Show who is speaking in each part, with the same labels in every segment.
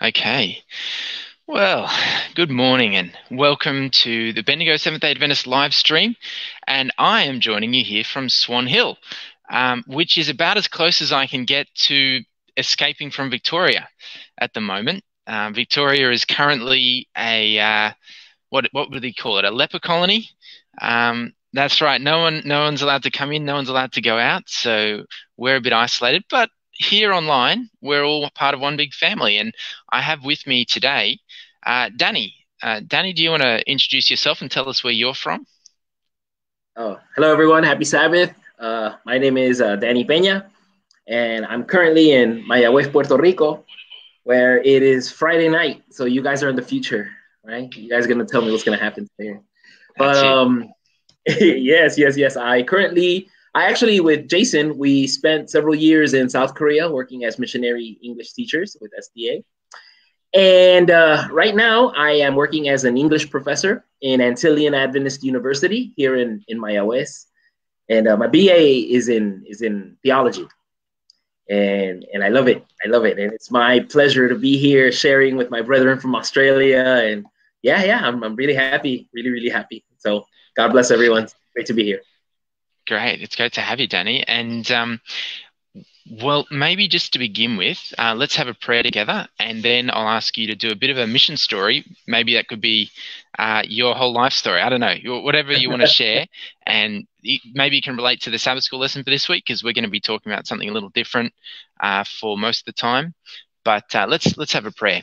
Speaker 1: Okay. Well, good morning and welcome to the Bendigo Seventh day Adventist live stream. And I am joining you here from Swan Hill, um, which is about as close as I can get to escaping from Victoria at the moment. Um, Victoria is currently a, uh, what, what would they call it, a leper colony. Um, that's right. No one, no one's allowed to come in. No one's allowed to go out. So we're a bit isolated, but here online, we're all part of one big family. And I have with me today uh, Danny. Uh, Danny, do you want to introduce yourself and tell us where you're from?
Speaker 2: Oh, hello, everyone. Happy Sabbath. Uh, my name is uh, Danny Peña, and I'm currently in Mayagüez, Puerto Rico, where it is Friday night. So you guys are in the future, right? You guys are going to tell me what's going to happen today. But um, yes, yes, yes. I currently I actually, with Jason, we spent several years in South Korea working as missionary English teachers with SDA. And uh, right now, I am working as an English professor in Antillean Adventist University here in, in Mayagüez. And uh, my BA is in is in theology. And, and I love it. I love it. And it's my pleasure to be here sharing with my brethren from Australia. And yeah, yeah, I'm, I'm really happy, really, really happy. So God bless everyone. Great to be here.
Speaker 1: Great. It's great to have you, Danny. And um, well, maybe just to begin with, uh, let's have a prayer together, and then I'll ask you to do a bit of a mission story. Maybe that could be uh, your whole life story. I don't know, whatever you want to share, and maybe you can relate to the Sabbath school lesson for this week because we're going to be talking about something a little different uh, for most of the time. But uh, let's let's have a prayer.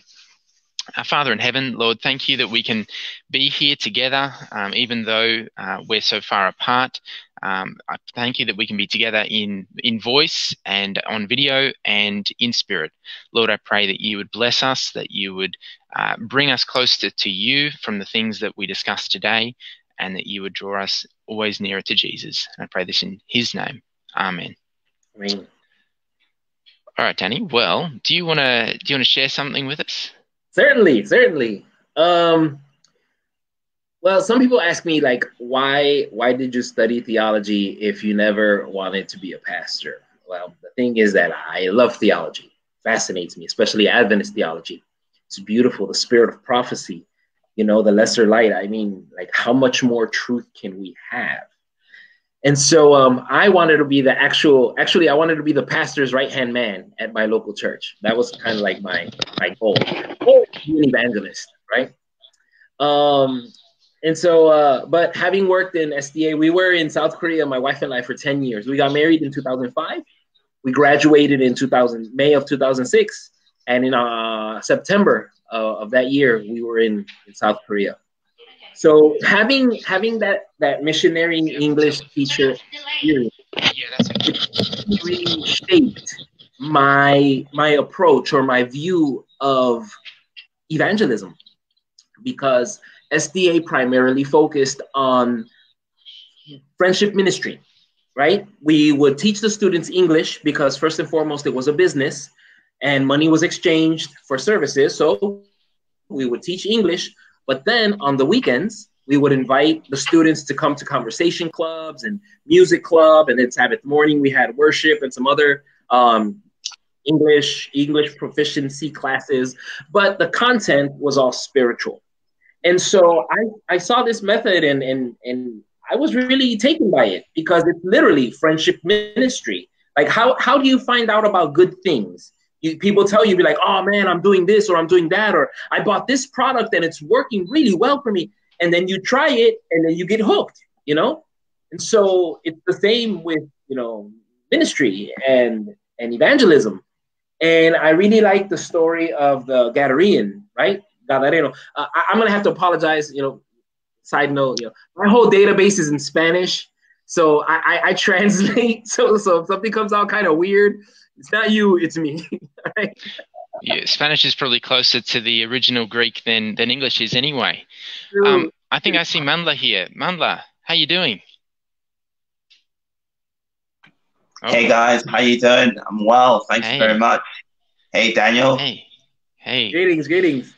Speaker 1: Our Father in heaven, Lord, thank you that we can be here together, um, even though uh, we're so far apart. Um, I thank you that we can be together in, in voice and on video and in spirit. Lord, I pray that you would bless us, that you would uh, bring us closer to you from the things that we discussed today, and that you would draw us always nearer to Jesus. And I pray this in his name. Amen.
Speaker 2: Amen.
Speaker 1: All right, Danny. Well, do you want to do you want to share something with us?
Speaker 2: Certainly, certainly. Um, well, some people ask me like, why why did you study theology if you never wanted to be a pastor? Well, the thing is that I love theology. fascinates me, especially Adventist theology. It's beautiful, the spirit of prophecy, you know, the lesser light. I mean, like how much more truth can we have? And so um, I wanted to be the actual, actually, I wanted to be the pastor's right hand man at my local church. That was kind of like my, my goal. Or an evangelist, right? Um, and so, uh, but having worked in SDA, we were in South Korea, my wife and I, for 10 years. We got married in 2005. We graduated in 2000, May of 2006. And in uh, September uh, of that year, we were in, in South Korea. So having having that that missionary English teacher experience really shaped my my approach or my view of evangelism because SDA primarily focused on friendship ministry, right? We would teach the students English because first and foremost it was a business and money was exchanged for services. So we would teach English but then on the weekends, we would invite the students to come to conversation clubs and music club. And then Sabbath morning, we had worship and some other um, English, English proficiency classes. But the content was all spiritual. And so I, I saw this method and, and, and I was really taken by it because it's literally friendship ministry. Like how, how do you find out about good things? You, people tell you, be like, oh man, I'm doing this or I'm doing that, or I bought this product and it's working really well for me. And then you try it and then you get hooked, you know? And so it's the same with, you know, ministry and, and evangelism. And I really like the story of the Gadarean, right? Gadareno. Uh, I, am gonna have to apologize, you know, side note, you know, my whole database is in Spanish. So I, I, I translate. So, so if something comes out kind of weird, it's not you, it's me. right?
Speaker 1: Yeah, Spanish is probably closer to the original Greek than than English is anyway. Um, I think I see Mandla here. Mandla, how you doing?
Speaker 3: Oh. Hey guys, how you doing? I'm well, thanks hey. very much. Hey Daniel.
Speaker 1: Hey, hey.
Speaker 2: Greetings, greetings.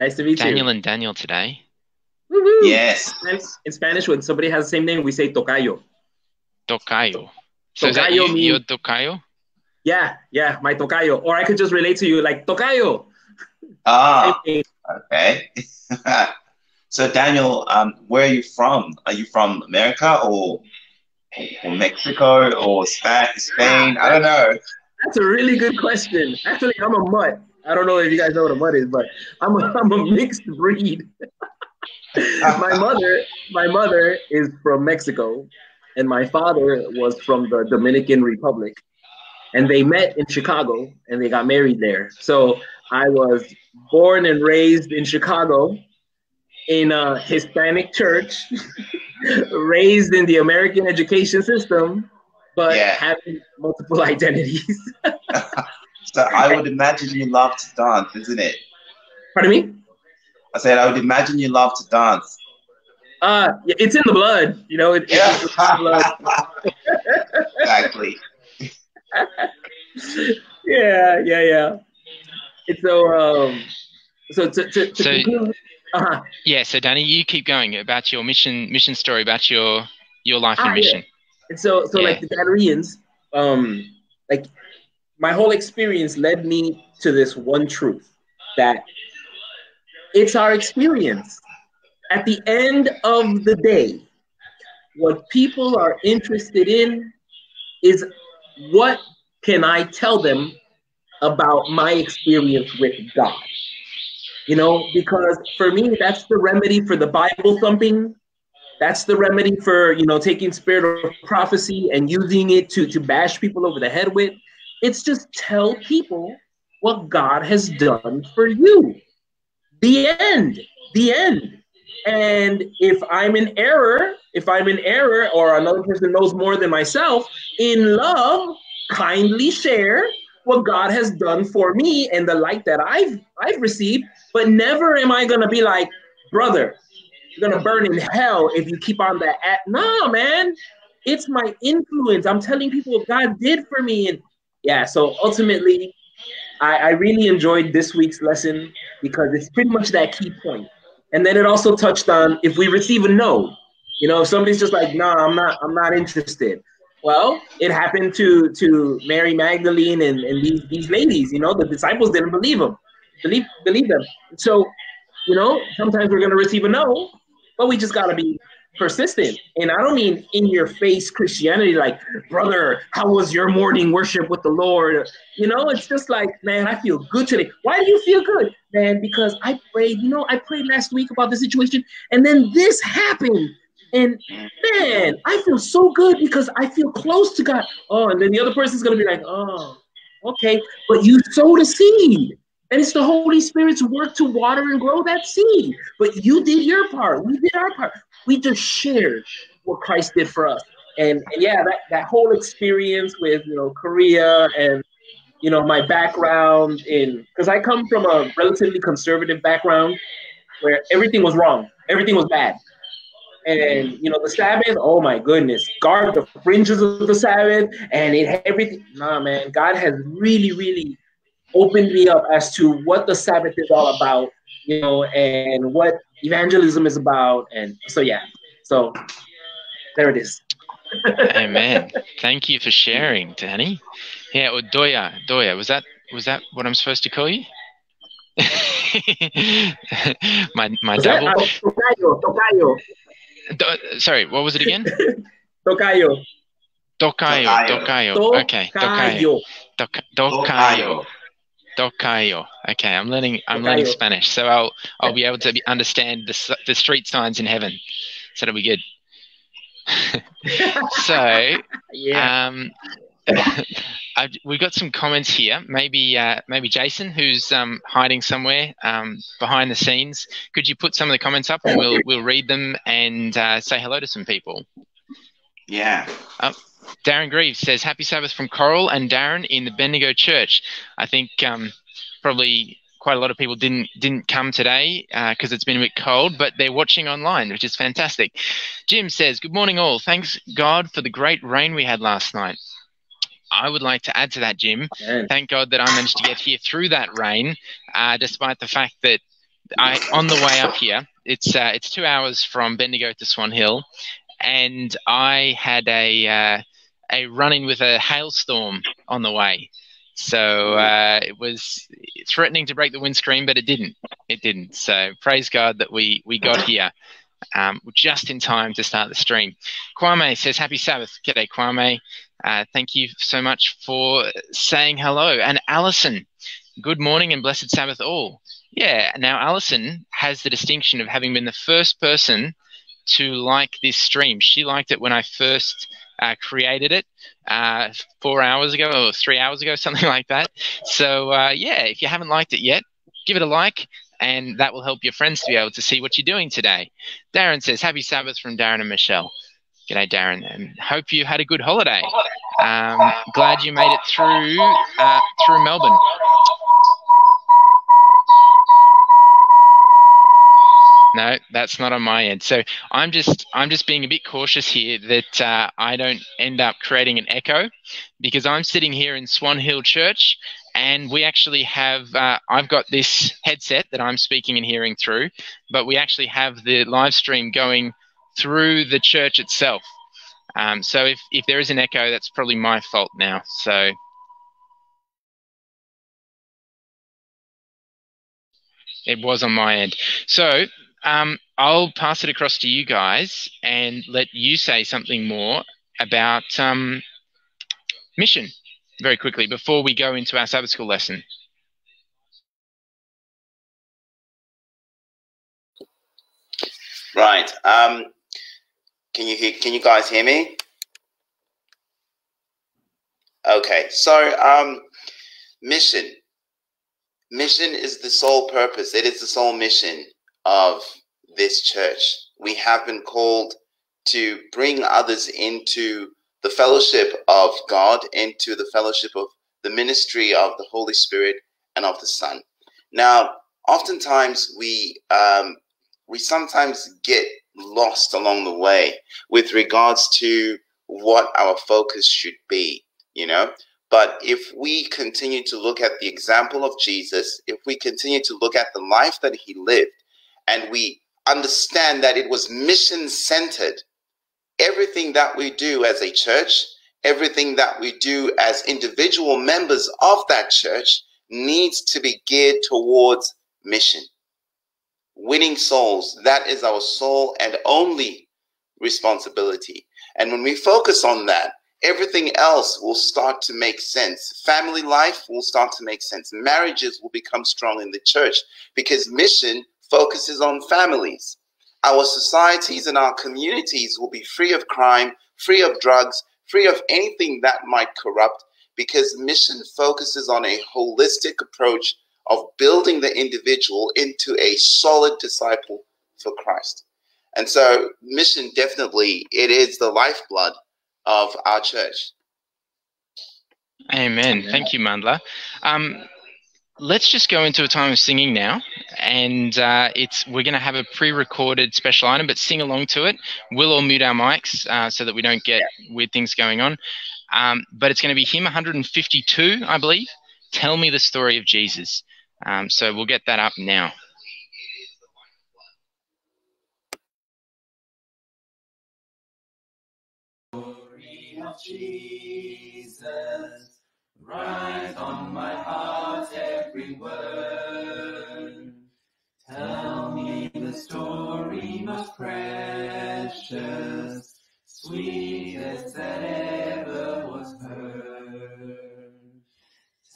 Speaker 2: Nice to meet
Speaker 1: Daniel
Speaker 2: you.
Speaker 1: Daniel and Daniel today.
Speaker 3: Woo-hoo. Yes.
Speaker 2: In Spanish, when somebody has the same name, we say tocayo.
Speaker 1: Tocayo. So tocayo is that you, mean, tocayo?
Speaker 2: Yeah, yeah, my tocayo. Or I could just relate to you like tocayo.
Speaker 3: Ah, okay. so Daniel, um, where are you from? Are you from America or, or Mexico or Spain? I don't know.
Speaker 2: That's a really good question. Actually, I'm a mutt. I don't know if you guys know what a mutt is, but I'm a, I'm a mixed breed. my mother, my mother is from Mexico, and my father was from the Dominican Republic, and they met in Chicago and they got married there. So I was born and raised in Chicago in a Hispanic church, raised in the American education system, but yeah. having multiple identities.
Speaker 3: So I would imagine you love to dance, isn't it?
Speaker 2: Pardon me?
Speaker 3: I said I would imagine you love to dance.
Speaker 2: Uh, it's in the blood, you know. It,
Speaker 3: yeah. exactly.
Speaker 2: yeah, yeah, yeah. And so, um, so to, to, to so, conclude, uh-huh.
Speaker 1: yeah. So, Danny, you keep going about your mission, mission story about your your life and ah, mission. Yeah.
Speaker 2: And so, so yeah. like the Gadareans, um, like my whole experience led me to this one truth that it's our experience. At the end of the day, what people are interested in is what can I tell them about my experience with God? You know, because for me, that's the remedy for the Bible thumping that's the remedy for you know taking spirit of prophecy and using it to to bash people over the head with. It's just tell people what God has done for you. The end. The end. And if I'm in error, if I'm in error, or another person knows more than myself, in love, kindly share what God has done for me and the light that I've I've received. But never am I gonna be like, brother, you're gonna burn in hell if you keep on that. At- no, man, it's my influence. I'm telling people what God did for me, and yeah. So ultimately, I, I really enjoyed this week's lesson because it's pretty much that key point. And then it also touched on if we receive a no, you know, if somebody's just like, "No, nah, I'm not, I'm not interested." Well, it happened to to Mary Magdalene and, and these these ladies. You know, the disciples didn't believe them, believe believe them. So, you know, sometimes we're gonna receive a no, but we just gotta be persistent. And I don't mean in your face Christianity, like, brother, how was your morning worship with the Lord? You know, it's just like, man, I feel good today. Why do you feel good? Man, because I prayed, you know, I prayed last week about the situation, and then this happened. And man, I feel so good because I feel close to God. Oh, and then the other person's gonna be like, oh, okay. But you sowed a seed. And it's the Holy Spirit's work to water and grow that seed. But you did your part. We did our part. We just shared what Christ did for us. And, and yeah, that, that whole experience with, you know, Korea and, you know, my background in, because I come from a relatively conservative background where everything was wrong. Everything was bad. And you know the Sabbath, oh my goodness, guard the fringes of the Sabbath, and it everything. Nah, man, God has really, really opened me up as to what the Sabbath is all about, you know, and what evangelism is about. And so, yeah, so there it is.
Speaker 1: Amen. Thank you for sharing, Danny. Yeah, or Doya, Doya, was that was that what I'm supposed to call you? my my was double. That, uh, tocayo, tocayo. Do, sorry, what was it again?
Speaker 2: tocayo.
Speaker 1: Tocayo, tocayo. Okay, tocayo. Tocayo. Tocayo. Okay, I'm learning. I'm Tocayo. learning Spanish, so I'll I'll be able to be, understand the the street signs in heaven. So that'll be good. so, yeah. Um, we've got some comments here. Maybe uh, maybe Jason, who's um, hiding somewhere um, behind the scenes, could you put some of the comments up and we'll we'll read them and uh, say hello to some people.
Speaker 3: Yeah.
Speaker 1: Uh, Darren Greaves says, Happy Sabbath from Coral and Darren in the Bendigo Church. I think um, probably quite a lot of people didn't didn't come today because uh, it's been a bit cold, but they're watching online, which is fantastic. Jim says, "Good morning, all. Thanks God for the great rain we had last night." I would like to add to that, Jim. Thank God that I managed to get here through that rain, uh, despite the fact that I on the way up here. It's uh, it's two hours from Bendigo to Swan Hill, and I had a uh, a run in with a hailstorm on the way. So uh, it was threatening to break the windscreen, but it didn't. It didn't. So praise God that we we got here um, just in time to start the stream. Kwame says, "Happy Sabbath." G'day, Kwame. Uh, thank you so much for saying hello. And Alison, good morning and blessed Sabbath all. Yeah, now Alison has the distinction of having been the first person to like this stream. She liked it when I first uh, created it uh, four hours ago or three hours ago, something like that. So, uh, yeah, if you haven't liked it yet, give it a like, and that will help your friends to be able to see what you're doing today. Darren says, Happy Sabbath from Darren and Michelle. G'day, Darren, and hope you had a good holiday. Um, glad you made it through uh, through Melbourne. No, that's not on my end. So I'm just I'm just being a bit cautious here that uh, I don't end up creating an echo, because I'm sitting here in Swan Hill Church, and we actually have uh, I've got this headset that I'm speaking and hearing through, but we actually have the live stream going through the church itself. Um, so if if there is an echo, that's probably my fault now. So. It was on my end. So um, I'll pass it across to you guys and let you say something more about um, mission very quickly before we go into our Sabbath school lesson.
Speaker 4: Right. Um, can you hear, can you guys hear me? Okay. So, um, mission. Mission is the sole purpose. It is the sole mission of this church. We have been called to bring others into the fellowship of God, into the fellowship of the ministry of the Holy Spirit and of the Son. Now, oftentimes we um, we sometimes get lost along the way with regards to what our focus should be, you know. But if we continue to look at the example of Jesus, if we continue to look at the life that he lived, and we understand that it was mission centered. Everything that we do as a church, everything that we do as individual members of that church needs to be geared towards mission. Winning souls, that is our sole and only responsibility. And when we focus on that, everything else will start to make sense. Family life will start to make sense. Marriages will become strong in the church because mission focuses on families. Our societies and our communities will be free of crime, free of drugs, free of anything that might corrupt because mission focuses on a holistic approach of building the individual into a solid disciple for Christ. And so mission definitely it is the lifeblood of our church.
Speaker 1: Amen. Thank you, Mandla. Um, let's just go into a time of singing now and uh, it's we're going to have a pre-recorded special item but sing along to it. We'll all mute our mics uh, so that we don't get weird things going on. Um, but it's going to be hymn 152 i believe. Tell me the story of jesus. Um, so we'll get that up now.
Speaker 5: Jesus Write on my heart every word. Tell me the story most precious, sweetest that ever was heard.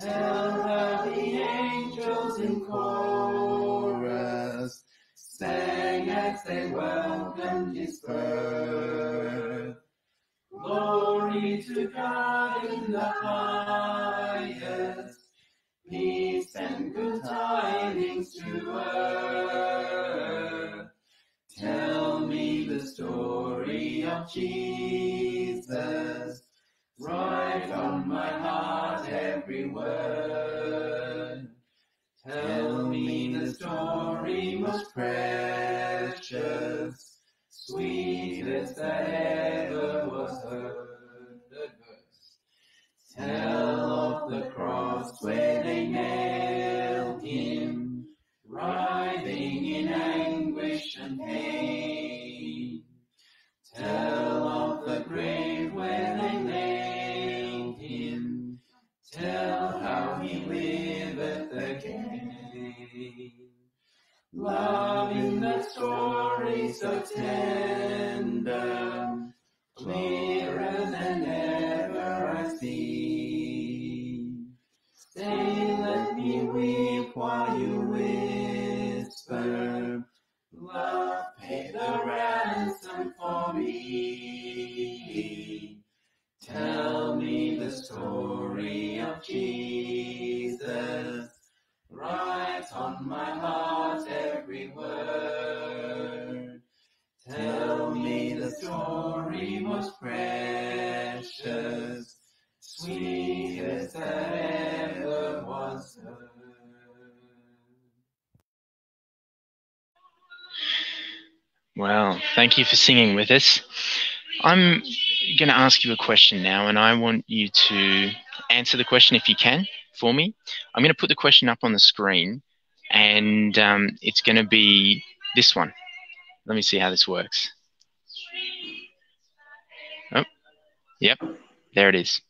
Speaker 5: Tell how the angels in chorus sang as they welcomed his birth. To God in the highest, peace and good tidings to earth. Tell me the story of Jesus, write on my heart every word. Tell me the story most precious, sweetest that Tell of the cross
Speaker 1: thank you for singing with us. I'm going to ask you a question now, and I want you to answer the question if you can for me. I'm going to put the question up on the screen, and um, it's going to be this one. Let me see how this works. Oh, yep, there it is.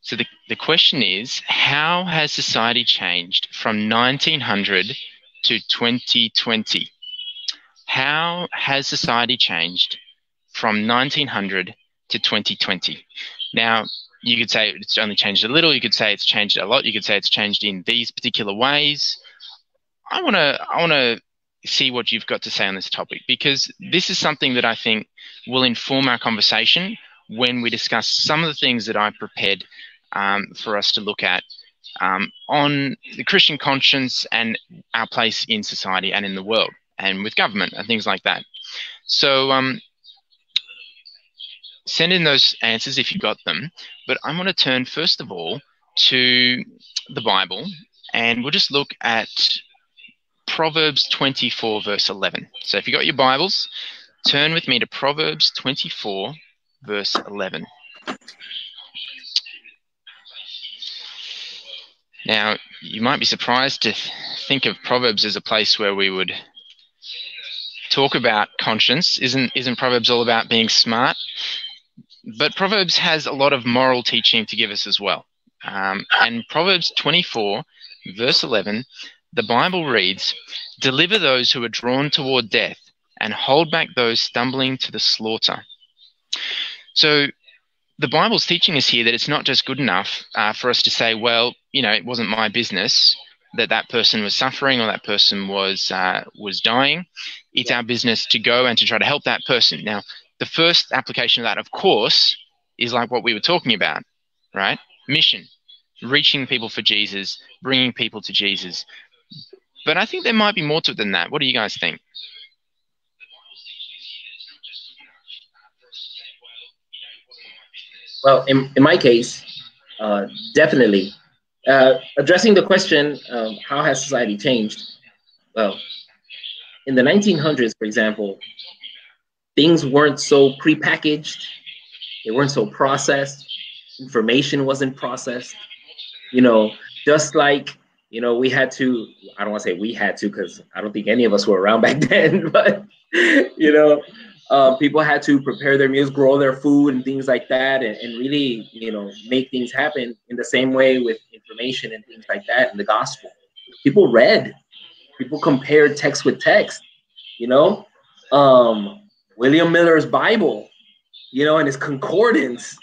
Speaker 1: So the, the question is How has society changed from 1900 to 2020? How has society changed from 1900 to 2020? Now, you could say it's only changed a little. You could say it's changed a lot. You could say it's changed in these particular ways. I want to I want to see what you've got to say on this topic because this is something that I think will inform our conversation when we discuss some of the things that I prepared um, for us to look at um, on the Christian conscience and our place in society and in the world and with government and things like that. So um, send in those answers if you got them. But I'm going to turn first of all to the Bible and we'll just look at Proverbs 24, verse 11. So if you got your Bibles, turn with me to Proverbs 24, verse 11. Now, you might be surprised to think of Proverbs as a place where we would talk about conscience. Isn't isn't Proverbs all about being smart? But Proverbs has a lot of moral teaching to give us as well. Um, and Proverbs 24, verse 11, the Bible reads, Deliver those who are drawn toward death and hold back those stumbling to the slaughter. So the Bible's teaching us here that it's not just good enough uh, for us to say, well, you know, it wasn't my business that that person was suffering or that person was uh, was dying. It's our business to go and to try to help that person. Now, the first application of that, of course, is like what we were talking about, right? Mission, reaching people for Jesus, bringing people to Jesus. But I think there might be more to it than that. What do you guys think?
Speaker 2: Well, in, in my case, uh, definitely. Uh, addressing the question, um, how has society changed? Well, in the 1900s, for example, things weren't so prepackaged, they weren't so processed, information wasn't processed. You know, just like, you know, we had to, I don't want to say we had to, because I don't think any of us were around back then, but, you know, uh, people had to prepare their meals, grow their food, and things like that, and, and really, you know, make things happen in the same way with information and things like that in the gospel. People read, people compare text with text, you know. Um, William Miller's Bible, you know, and his concordance,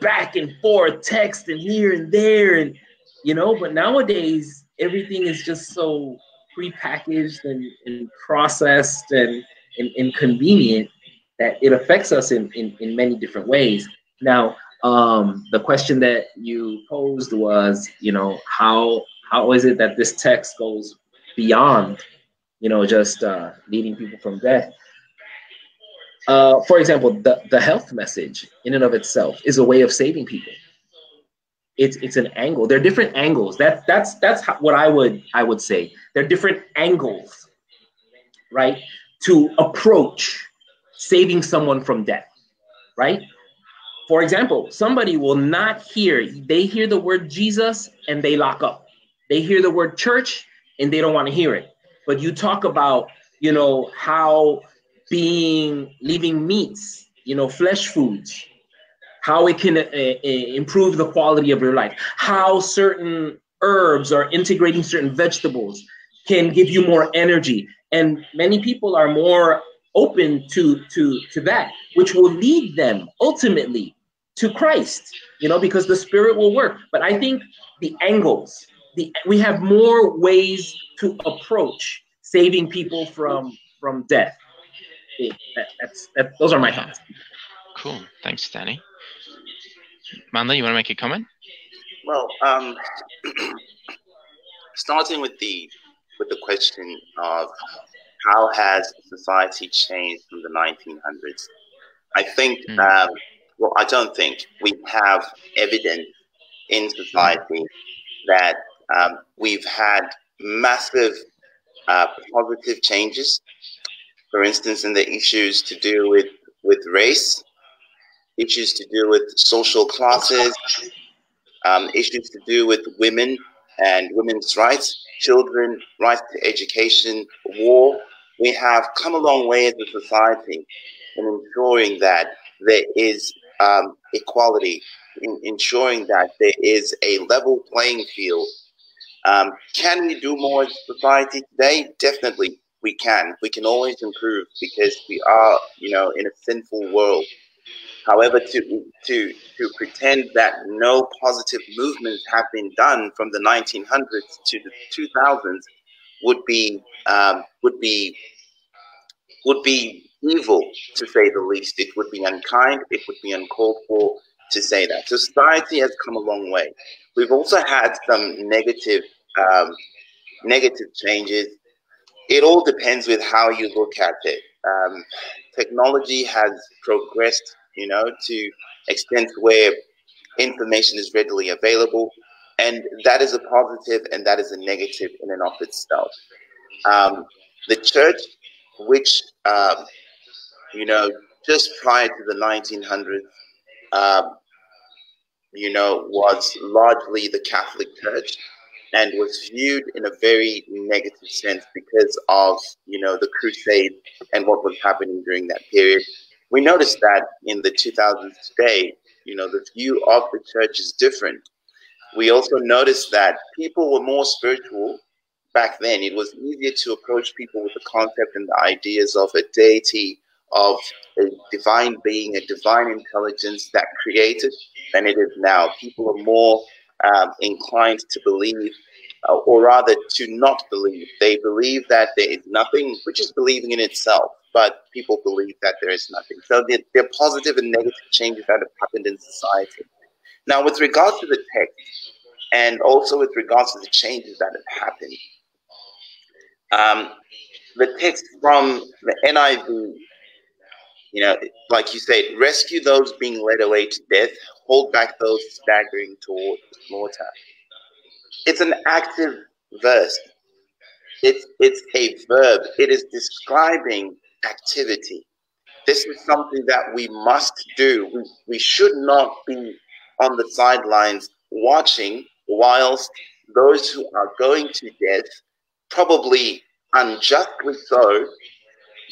Speaker 2: back and forth, text and here and there, and you know. But nowadays, everything is just so prepackaged and, and processed and and, and convenient that it affects us in, in, in many different ways. Now, um, the question that you posed was, you know, how how is it that this text goes beyond, you know, just uh, leading people from death? Uh, for example, the, the health message in and of itself is a way of saving people. It's it's an angle. There are different angles. That that's that's how, what I would I would say. There are different angles, right? to approach saving someone from death, right? For example, somebody will not hear, they hear the word Jesus and they lock up. They hear the word church and they don't want to hear it. But you talk about, you know, how being, leaving meats, you know, flesh foods, how it can uh, uh, improve the quality of your life, how certain herbs or integrating certain vegetables can give you more energy. And many people are more open to to to that, which will lead them ultimately to Christ, you know, because the spirit will work. But I think the angles, the we have more ways to approach saving people from from death. That, that's that, those are my thoughts.
Speaker 1: Cool. Thanks, Danny. Mandla, you want to make a comment?
Speaker 4: Well, um, starting with the with the question of how has society changed from the 1900s, I think. Mm. Um, well, I don't think we have evidence in society that um, we've had massive uh, positive changes. For instance, in the issues to do with with race, issues to do with social classes, um, issues to do with women and women's rights, children, rights to education, war. We have come a long way as a society in ensuring that there is um, equality, in ensuring that there is a level playing field. Um, can we do more as a society today? Definitely, we can. We can always improve because we are, you know, in a sinful world. However, to to to pretend that no positive movements have been done from the 1900s to the 2000s would be um, would be would be evil to say the least. It would be unkind. It would be uncalled for to say that. Society has come a long way. We've also had some negative um, negative changes. It all depends with how you look at it. Um, technology has progressed you know, to extent where information is readily available. And that is a positive and that is a negative in and of itself. Um, the church, which, um, you know, just prior to the 1900s, um, you know, was largely the Catholic Church and was viewed in a very negative sense because of, you know, the crusade and what was happening during that period we noticed that in the 2000s today, you know, the view of the church is different. We also noticed that people were more spiritual back then. It was easier to approach people with the concept and the ideas of a deity, of a divine being, a divine intelligence that created than it is now. People are more um, inclined to believe, uh, or rather to not believe. They believe that there is nothing, which is believing in itself but people believe that there is nothing. So there, are positive and negative changes that have happened in society. Now, with regards to the text, and also with regards to the changes that have happened, um, the text from the NIV, you know, like you said, rescue those being led away to death, hold back those staggering toward slaughter. It's an active verse. It's it's a verb. It is describing activity. This is something that we must do. We, we should not be on the sidelines watching whilst those who are going to death, probably unjustly so,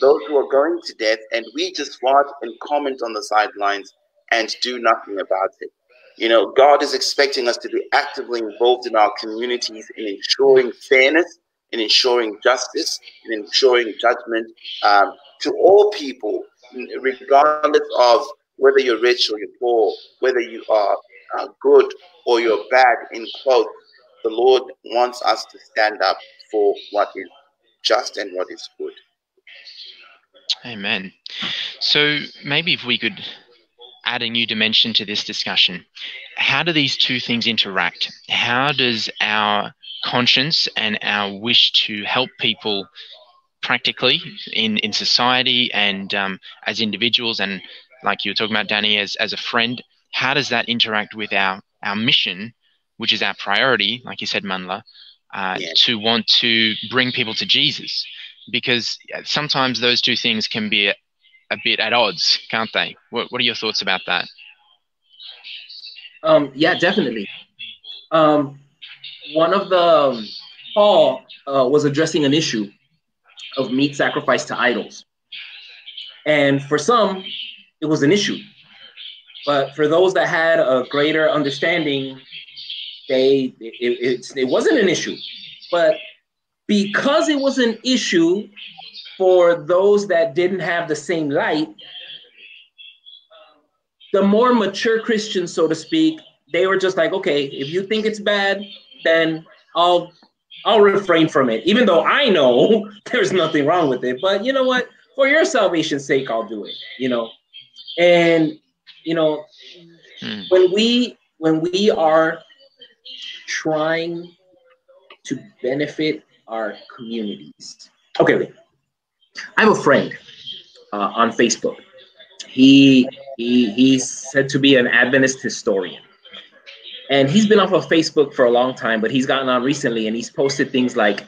Speaker 4: those who are going to death, and we just watch and comment on the sidelines and do nothing about it. You know, God is expecting us to be actively involved in our communities in ensuring fairness in ensuring justice, in ensuring judgment um, to all people, regardless of whether you're rich or you're poor, whether you are uh, good or you're bad, in quote, the Lord wants us to stand up for what is just and what is good.
Speaker 1: Amen. So maybe if we could add a new dimension to this discussion, how do these two things interact? How does our conscience and our wish to help people practically in, in society and um, as individuals and like you were talking about danny as, as a friend how does that interact with our, our mission which is our priority like you said Mandla uh, yeah. to want to bring people to jesus because sometimes those two things can be a, a bit at odds can't they what, what are your thoughts about that
Speaker 2: um, yeah definitely um, one of the um, Paul uh, was addressing an issue of meat sacrificed to idols, and for some, it was an issue. But for those that had a greater understanding, they it, it, it wasn't an issue. But because it was an issue for those that didn't have the same light, the more mature Christians, so to speak, they were just like, okay, if you think it's bad, then I'll I'll refrain from it, even though I know there's nothing wrong with it. But you know what? For your salvation's sake, I'll do it. You know, and you know,
Speaker 1: Hmm.
Speaker 2: when we when we are trying to benefit our communities. Okay. I have a friend uh, on Facebook. He he he's said to be an Adventist historian and he's been off of Facebook for a long time, but he's gotten on recently and he's posted things like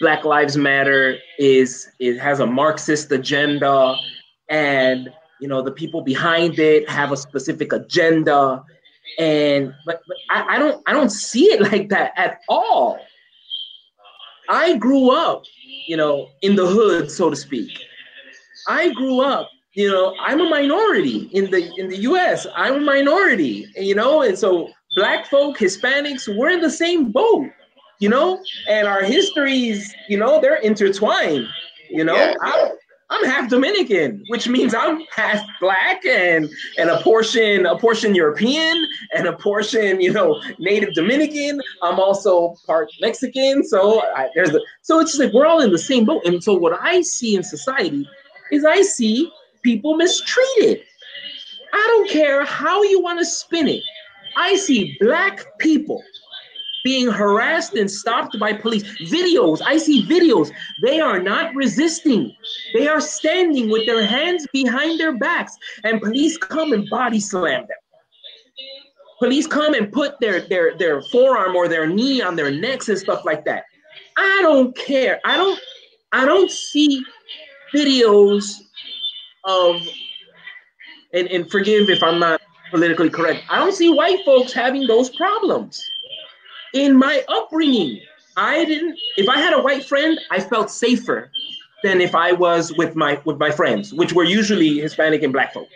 Speaker 2: Black Lives Matter is it has a Marxist agenda and you know the people behind it have a specific agenda and but, but I, I don't I don't see it like that at all. I grew up, you know, in the hood, so to speak. I grew up you know i'm a minority in the in the us i'm a minority you know and so black folk hispanics we're in the same boat you know and our histories you know they're intertwined you know
Speaker 4: Yeah.
Speaker 2: I'm, I'm half dominican which means i'm half black and and a portion a portion european and a portion you know native dominican i'm also part mexican so I, there's a so it's like we're all in the same boat and so what i see in society is i see people mistreated. I don't care how you want to spin it. I see black people being harassed and stopped by police. Videos, I see videos. They are not resisting. They are standing with their hands behind their backs, and police come and body slam them. Police come and put their their their forearm or their knee on their necks and stuff like that. I don't care. I don't I don't see videos of and, and forgive if I'm not politically correct. I don't see white folks having those problems. In my upbringing, I didn't if I had a white friend, I felt safer than if I was with my with my friends, which were usually Hispanic and black folk.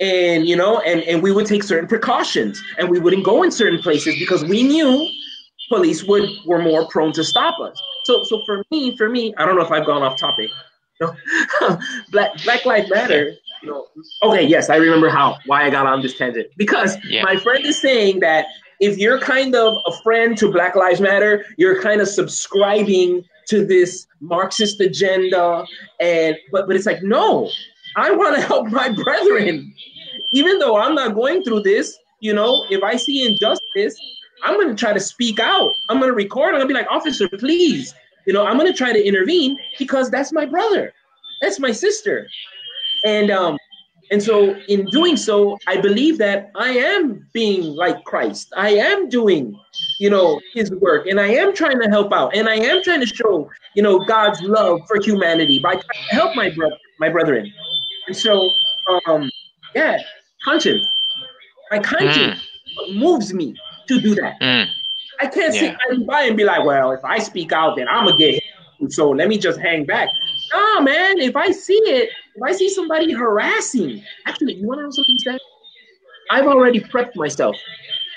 Speaker 2: And you know, and, and we would take certain precautions and we wouldn't go in certain places because we knew police would were more prone to stop us. So so for me, for me, I don't know if I've gone off topic. No. Black Black Lives Matter. You know, okay, yes, I remember how why I got on this tangent because
Speaker 1: Yeah.
Speaker 2: my friend is saying that if you're kind of a friend to Black Lives Matter, you're kind of subscribing to this Marxist agenda, and but but it's like no, I want to help my brethren, even though I'm not going through this. You know, if I see injustice, I'm gonna try to speak out. I'm gonna record. I'm gonna be like, officer, please. You know, I'm gonna try to intervene because that's my brother, that's my sister, and um, and so in doing so, I believe that I am being like Christ. I am doing, you know, His work, and I am trying to help out, and I am trying to show, you know, God's love for humanity by trying to help my brother, my brethren. And so, um, yeah, conscience. My conscience moves me to do that.
Speaker 1: Mm.
Speaker 2: I can't sit
Speaker 1: Yeah.
Speaker 2: idly by and be like, well, if I speak out, then I'm gonna get hit. So let me just hang back. Nah, man. If I see it, if I see somebody harassing, actually, you want to know something, Stan? I've already prepped myself.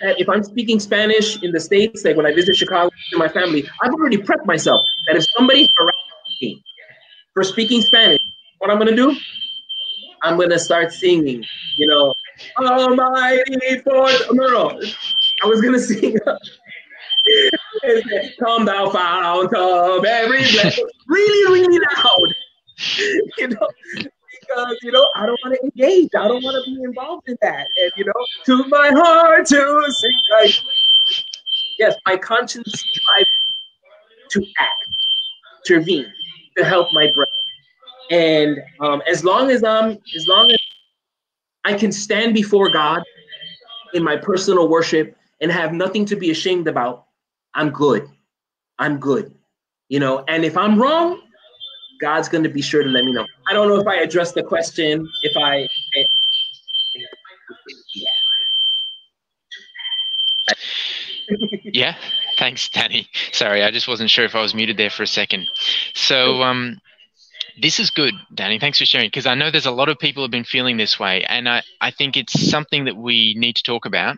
Speaker 2: That if I'm speaking Spanish in the states, like when I visit Chicago with my family, I've already prepped myself that if somebody harasses me for speaking Spanish, what I'm gonna do? I'm gonna start singing. You know, Almighty for no, no. I was gonna sing. Come thou fount of every blessing. Really, really loud. You know, because you know, I don't want to engage. I don't want to be involved in that. And you know, to my heart to sing like yes, my conscience drives to act, to intervene, to help my brother. And um, as long as I'm, as long as I can stand before God in my personal worship and have nothing to be ashamed about, I'm good. I'm good. You know, and if I'm wrong, God's going to be sure to let me know. I don't know if I addressed the question. If I,
Speaker 1: Yeah, thanks, Danny. Sorry, I just wasn't sure if I was muted there for a second. So, um, this is good, Danny. Thanks for sharing because I know there's a lot of people have been feeling this way, and I, I think it's something that we need to talk about,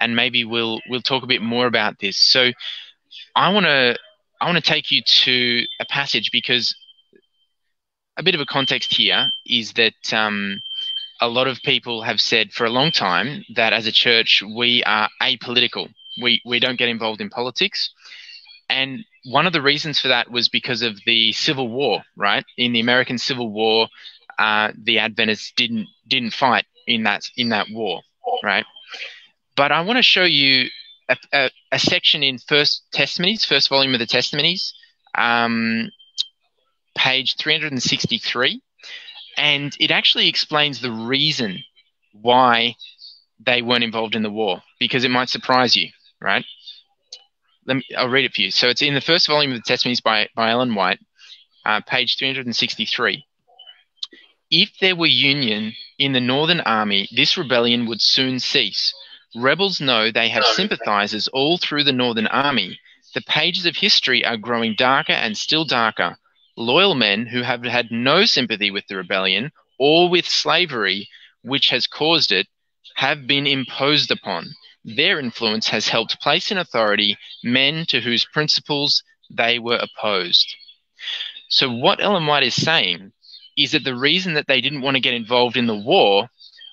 Speaker 1: and maybe we'll we'll talk a bit more about this. So, I want to I I want to take you to a passage because a bit of a context here is that um, a lot of people have said for a long time that as a church we are apolitical. We we don't get involved in politics, and one of the reasons for that was because of the Civil War. Right in the American Civil War, uh, the Adventists didn't didn't fight in that in that war. Right, but I want to show you a, a, a, section in First Testimonies, first volume of the Testimonies, um, page 363, and it actually explains the reason why they weren't involved in the war because it might surprise you, right? Let me, I'll read it for you. So it's in the first volume of the Testimonies by, by Ellen White, uh, page 363. If there were union in the Northern Army, this rebellion would soon cease Rebels know they have sympathizers all through the Northern Army. The pages of history are growing darker and still darker. Loyal men who have had no sympathy with the rebellion or with slavery, which has caused it, have been imposed upon. Their influence has helped place in authority men to whose principles they were opposed. So, what Ellen White is saying is that the reason that they didn't want to get involved in the war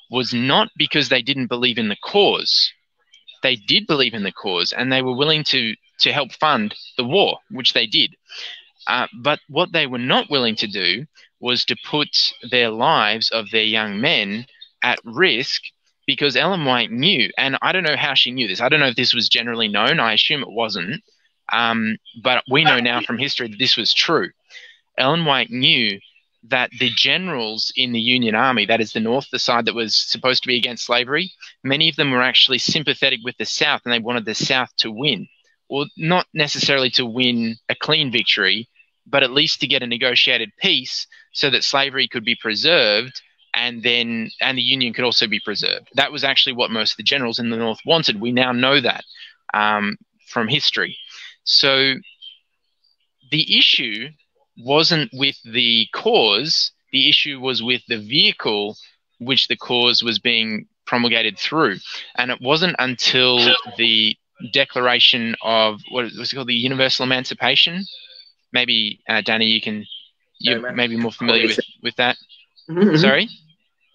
Speaker 1: was not because they didn't believe in the cause. They did believe in the cause and they were willing to, to help fund the war, which they did. Uh, but what they were not willing to do was to put their lives of their young men at risk because Ellen White knew, and I don't know how she knew this. I don't know if this was generally known. I assume it wasn't. Um, but we know now from history that this was true. Ellen White knew that the generals in the Union Army, that is the North, the side that was supposed to be against slavery, many of them were actually sympathetic with the South and they wanted the South to win. Or not necessarily to win a clean victory, but at least to get a negotiated peace so that slavery could be preserved and then and the Union could also be preserved. That was actually what most of the generals in the North wanted. We now know that um, from history. So the issue wasn't with the cause, the issue was with the vehicle which the cause was being promulgated through. And it wasn't until the declaration of what was it called the universal emancipation maybe uh, danny you can you're maybe more familiar with with that mm-hmm. sorry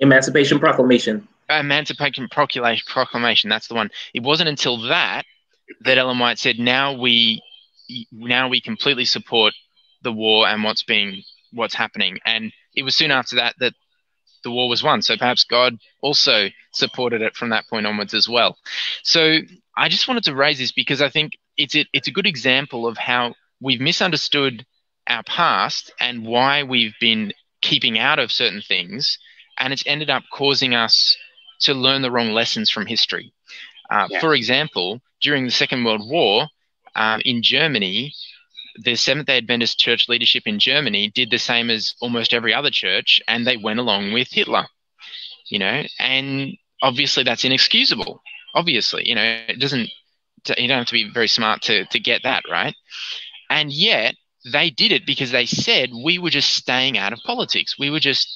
Speaker 2: emancipation proclamation
Speaker 1: emancipation proclamation that's the one it wasn't until that that ellen white said now we now we completely support the war and what's being what's happening. And it was soon after that that the war was won. So perhaps God also supported it from that point onwards as well. So I just wanted to raise this because I think it's a, it's a good example of how we've misunderstood our past and why we've been keeping out of certain things, and it's ended up causing us to learn the wrong lessons from history. Uh, yeah. For example, during the Second World War um, in Germany, the Seventh day Adventist church leadership in Germany did the same as almost every other church, and they went along with Hitler, you know, and obviously that's inexcusable. Obviously, you know, it doesn't, you don't have to be very smart to, to get that, right? And yet they did it because they said we were just staying out of politics. We were just,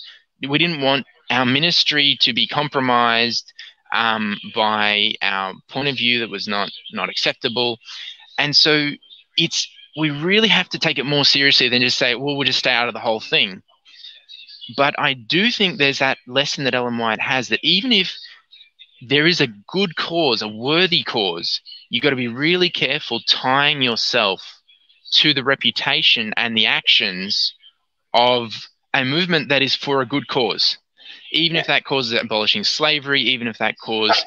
Speaker 1: we didn't want our ministry to be compromised um, by our point of view that was not not acceptable. And so it's we really have to take it more seriously than just say, well, we'll just stay out of the whole thing. But I do think there's that lesson that Ellen White has that even if there is a good cause, a worthy cause, you've got to be really careful tying yourself to the reputation and the actions of a movement that is for a good cause even if that cause is abolishing slavery, even if that cause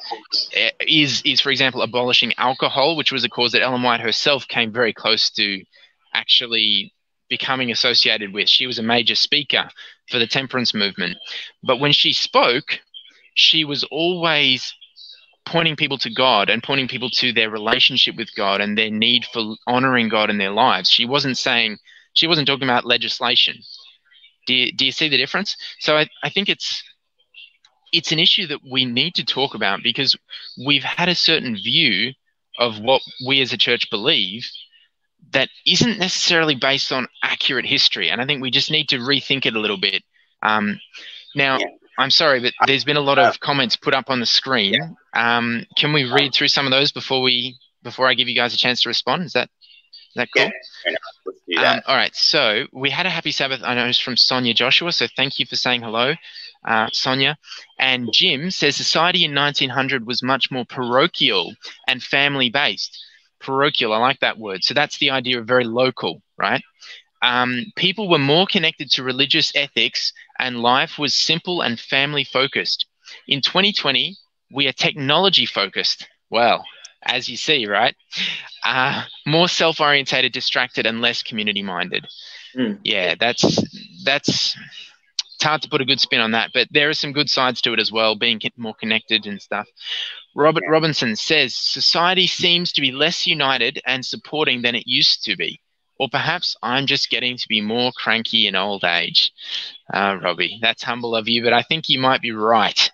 Speaker 1: eh, is, is for example, abolishing alcohol, which was a cause that Ellen White herself came very close to actually becoming associated with. She was a major speaker for the temperance movement. But when she spoke, she was always pointing people to God and pointing people to their relationship with God and their need for honoring God in their lives. She wasn't saying, she wasn't talking about legislation. Do you, do you see the difference? So I, I think it's it's an issue that we need to talk about because we've had a certain view of what we as a church believe that isn't necessarily based on accurate history. And I think we just need to rethink it a little bit. Um, now, yeah. I'm sorry, but there's been a lot of comments put up on the screen. Yeah. Um, can we read through some of those before we before I give you guys a chance to respond? Is that that cool?
Speaker 4: Yeah,
Speaker 1: um, all right. So we had a happy Sabbath. I know it's from Sonia Joshua. So thank you for saying hello, uh, Sonia. And Jim says society in 1900 was much more parochial and family based. Parochial, I like that word. So that's the idea of very local, right? Um, people were more connected to religious ethics and life was simple and family focused. In 2020, we are technology focused. Well, as you see, right? Uh, more self-orientated, distracted, and less community-minded.
Speaker 2: Mm.
Speaker 1: Yeah, that's that's. It's hard to put a good spin on that, but there are some good sides to it as well, being more connected and stuff. Robert Robinson says society seems to be less united and supporting than it used to be. Or perhaps I'm just getting to be more cranky in old age. Uh, Robbie, that's humble of you, but I think you might be right.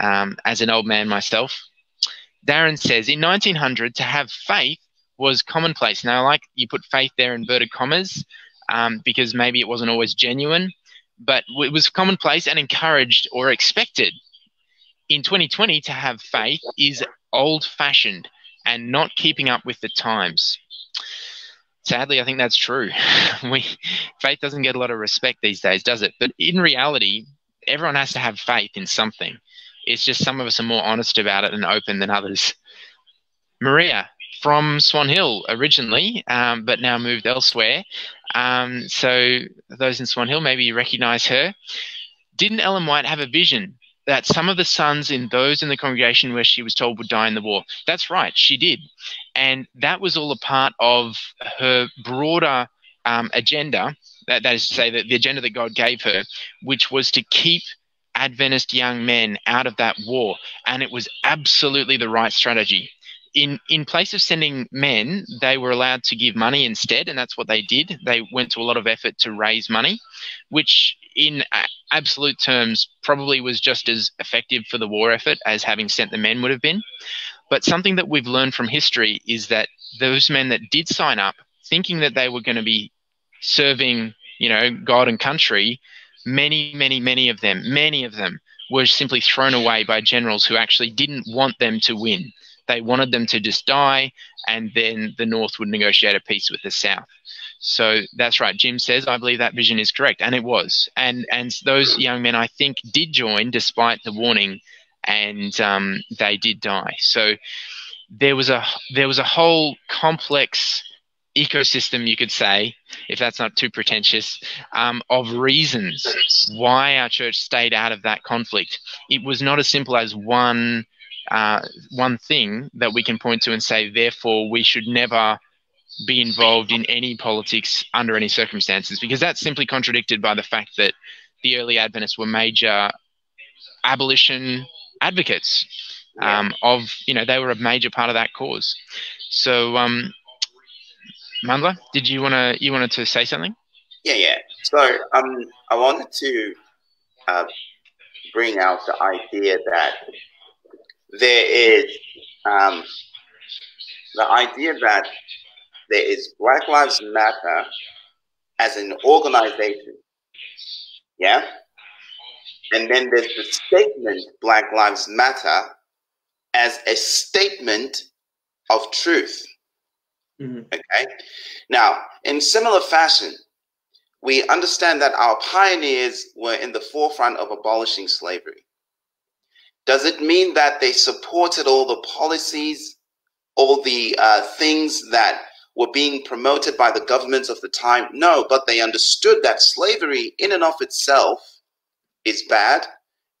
Speaker 1: Um, as an old man myself, Darren says in 1900 to have faith was commonplace. Now, I like you put faith there in inverted commas um, because maybe it wasn't always genuine, but it was commonplace and encouraged or expected. In 2020, to have faith is old fashioned and not keeping up with the times. Sadly, I think that's true. we faith doesn't get a lot of respect these days, does it? But in reality, everyone has to have faith in something. It's just some of us are more honest about it and open than others. Maria from Swan Hill originally, um, but now moved elsewhere. Um, so those in Swan Hill maybe you recognize her. Didn't Ellen White have a vision that some of the sons in those in the congregation where she was told would die in the war? That's right, she did. And that was all a part of her broader um, agenda, that, that is to say, that the agenda that God gave her, which was to keep Adventist young men out of that war. And it was absolutely the right strategy. In, in place of sending men, they were allowed to give money instead, and that's what they did. They went to a lot of effort to raise money, which in absolute terms probably was just as effective for the war effort as having sent the men would have been. But something that we've learned from history is that those men that did sign up, thinking that they were going to be serving, you know, God and country, many, many, many of them, many of them were simply thrown away by generals who actually didn't want them to win. They wanted them to just die, and then the North would negotiate a peace with the South. So that's right. Jim says, I believe that vision is correct, and it was. And and those young men, I think, did join despite the warning, and um, they did die. So there was a there was a whole complex ecosystem, you could say, if that's not too pretentious, um, of reasons why our church stayed out of that conflict. It was not as simple as one uh, one thing that we can point to and say, therefore, we should never be involved in any politics under any circumstances, because that's simply contradicted by the fact that the early Adventists were major abolition advocates um, of, you know, they were a major part of that cause. So, um, Mandla, did you want to you wanted to say something?
Speaker 4: Yeah, yeah. So, um, I wanted to uh, bring out the idea that there is um, the idea that there is Black Lives Matter as an organization. Yeah? And then there's the statement Black Lives Matter as a statement of truth.
Speaker 2: Mhm.
Speaker 4: Okay? Now, in similar fashion, we understand that our pioneers were in the forefront of abolishing slavery. Does it mean that they supported all the policies, all the uh, things that were being promoted by the governments of the time? No, but they understood that slavery, in and of itself, is bad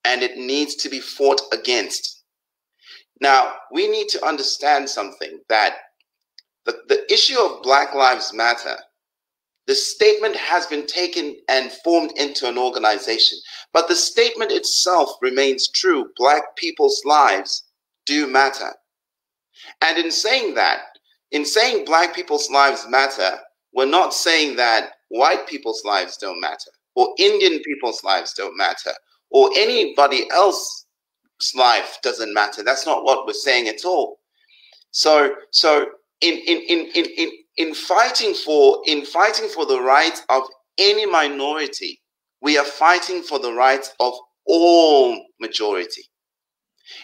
Speaker 4: and it needs to be fought against. Now, we need to understand something that the, the issue of Black Lives Matter, the statement has been taken and formed into an organization, but the statement itself remains true. Black people's lives do matter. And in saying that, in saying Black people's lives matter, we're not saying that white people's lives don't matter, or Indian people's lives don't matter, or anybody else's life doesn't matter. That's not what we're saying at all. So, so in in in in in, in fighting for in fighting for the rights of any minority, we are fighting for the rights of all majority.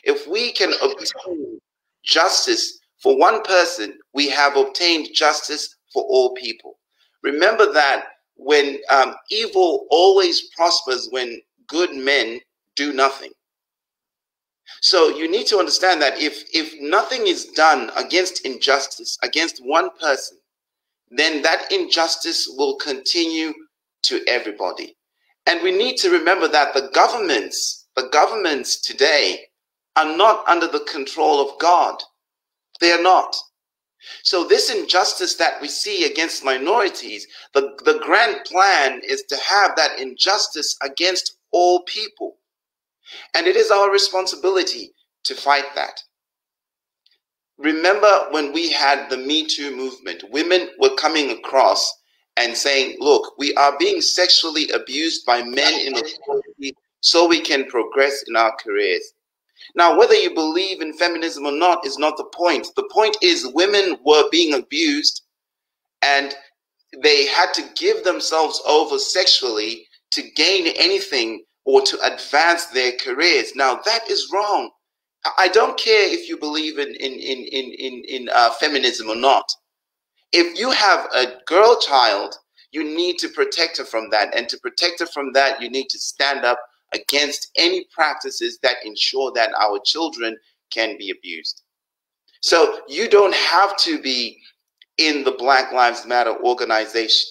Speaker 4: If we can obtain justice for one person, we have obtained justice for all people. Remember that when um, evil always prospers when good men do nothing. So you need to understand that if if nothing is done against injustice against one person, then that injustice will continue to everybody. And we need to remember that the governments, the governments today are not under the control of God. They are not. So this injustice that we see against minorities, the, the grand plan is to have that injustice against all people. And it is our responsibility to fight that. Remember when we had the Me Too movement, women were coming across and saying, look, we are being sexually abused by men in the authority so we can progress in our careers. Now, whether you believe in feminism or not is not the point. The point is women were being abused and they had to give themselves over sexually to gain anything or to advance their careers. Now, that is wrong. I don't care if you believe in, in, in, in, in, in uh, feminism or not. If you have a girl child, you need to protect her from that. And to protect her from that, you need to stand up against any practices that ensure that our children can be abused. So you don't have to be in the Black Lives Matter organization.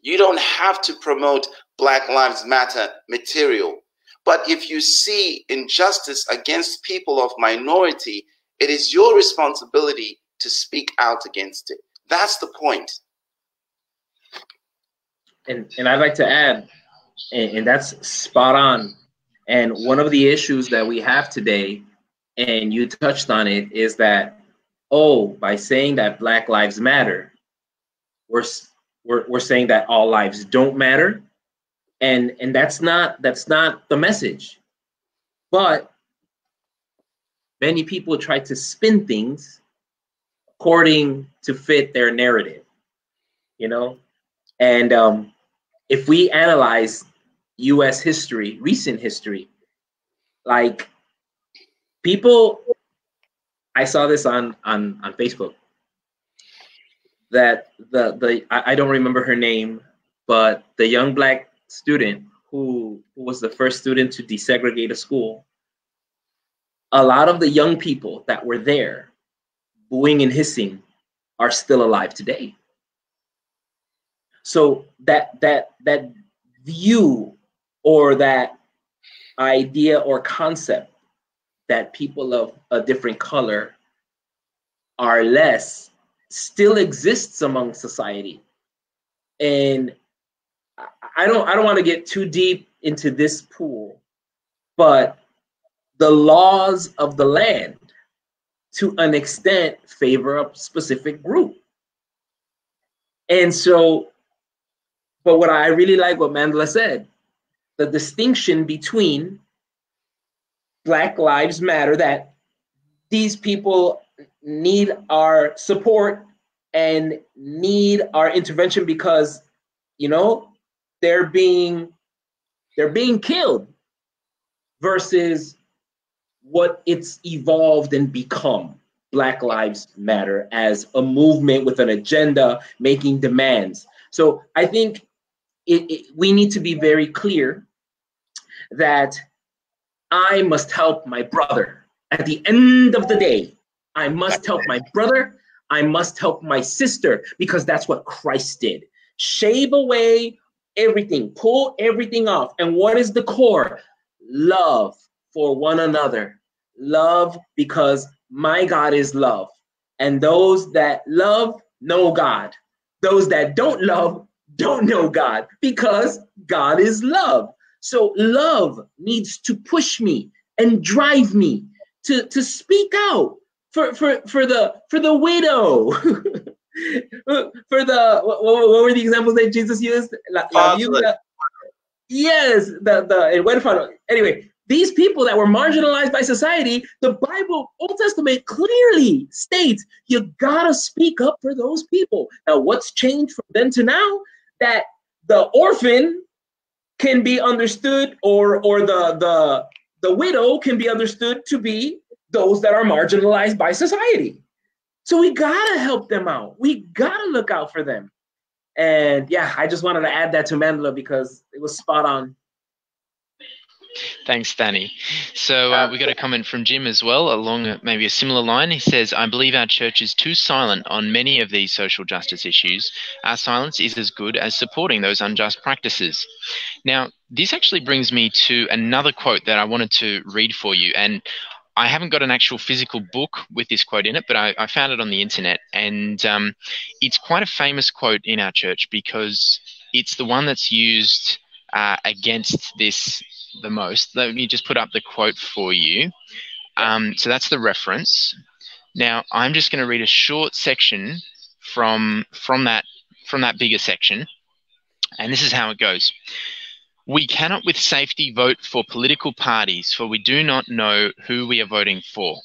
Speaker 4: You don't have to promote Black Lives Matter material. But if you see injustice against people of minority, it is your responsibility to speak out against it. That's the point.
Speaker 2: And and I'd like to add, and, and that's spot on. And one of the issues that we have today, and you touched on it, is that oh, by saying that Black Lives Matter, we're we're, we're saying that all lives don't matter, and and that's not that's not the message. But many people try to spin things according to fit their narrative, you know? And um, if we analyze US history, recent history, like people, I saw this on, on, on Facebook that the, the I, I don't remember her name, but the young black student who, who was the first student to desegregate a school, a lot of the young people that were there booing and hissing are still alive today. So that that that view or that idea or concept that people of a different color are less still exists among society. And I don't I don't want to get too deep into this pool, but the laws of the land to an extent favor a specific group. And so, but what I really like what Mandla said, the distinction between Black Lives Matter, that these people need our support and need our intervention because, you know, they're being they're being killed versus what it's evolved and become. Black Lives Matter as a movement with an agenda making demands. So I think it, it, we need to be very clear that I must help my brother. At the end of the day, I must help my brother. I must help my sister because that's what Christ did. Shave away everything, pull everything off. And what is the core? Love for one another. Love because my God is love. And those that love know God. Those that don't love don't know God because God is love. So love needs to push me and drive me to, to speak out for, for, for the for the widow. for the what, what, were the examples that Jesus used? La, la viuda. Yes, the the anyway, these people that were marginalized by society, the Bible, Old Testament clearly states you gotta speak up for those people. Now, what's changed from then to now? That the orphan can be understood, or or the the the widow can be understood to be those that are marginalized by society. So we gotta help them out. We gotta look out for them. And yeah, I just wanted to add that to Mandla because it was spot on.
Speaker 1: Thanks, Danny. So uh, we got a comment from Jim as well, along maybe a similar line. He says, "I believe our church is too silent on many of these social justice issues. Our silence is as good as supporting those unjust practices." Now, this actually brings me to another quote that I wanted to read for you, and I haven't got an actual physical book with this quote in it, but I, I found it on the internet, and um, it's quite a famous quote in our church because it's the one that's used uh, against this the most. Let me just put up the quote for you. Um, so that's the reference. Now I'm just going to read a short section from from that from that bigger section, and this is how it goes. We cannot with safety vote for political parties, for we do not know who we are voting for.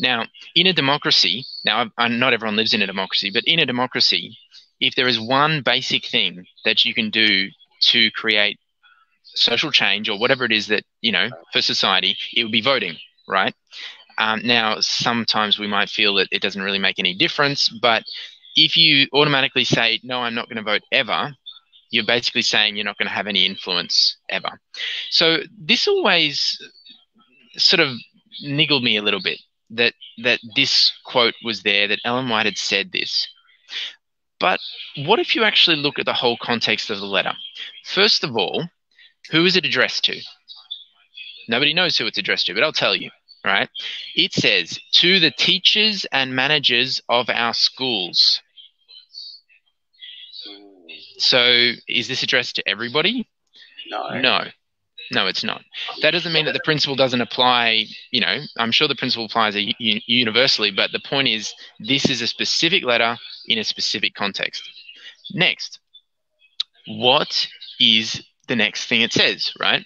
Speaker 1: Now, in a democracy, now not everyone lives in a democracy, but in a democracy, if there is one basic thing that you can do to create social change or whatever it is that, you know, for society, it would be voting, right? Um, now, sometimes we might feel that it doesn't really make any difference, but if you automatically say, no, I'm not going to vote ever, you're basically saying you're not going to have any influence ever. So this always sort of niggled me a little bit that that this quote was there that Ellen White had said this. But what if you actually look at the whole context of the letter? First of all, who is it addressed to? Nobody knows who it's addressed to, but I'll tell you, right? It says to the teachers and managers of our schools. So is this addressed to everybody?
Speaker 4: No.
Speaker 1: No. No, it's not. That doesn't mean that the principle doesn't apply. You know, I'm sure the principle applies universally, but the point is, this is a specific letter in a specific context. Next, what is the next thing it says, right?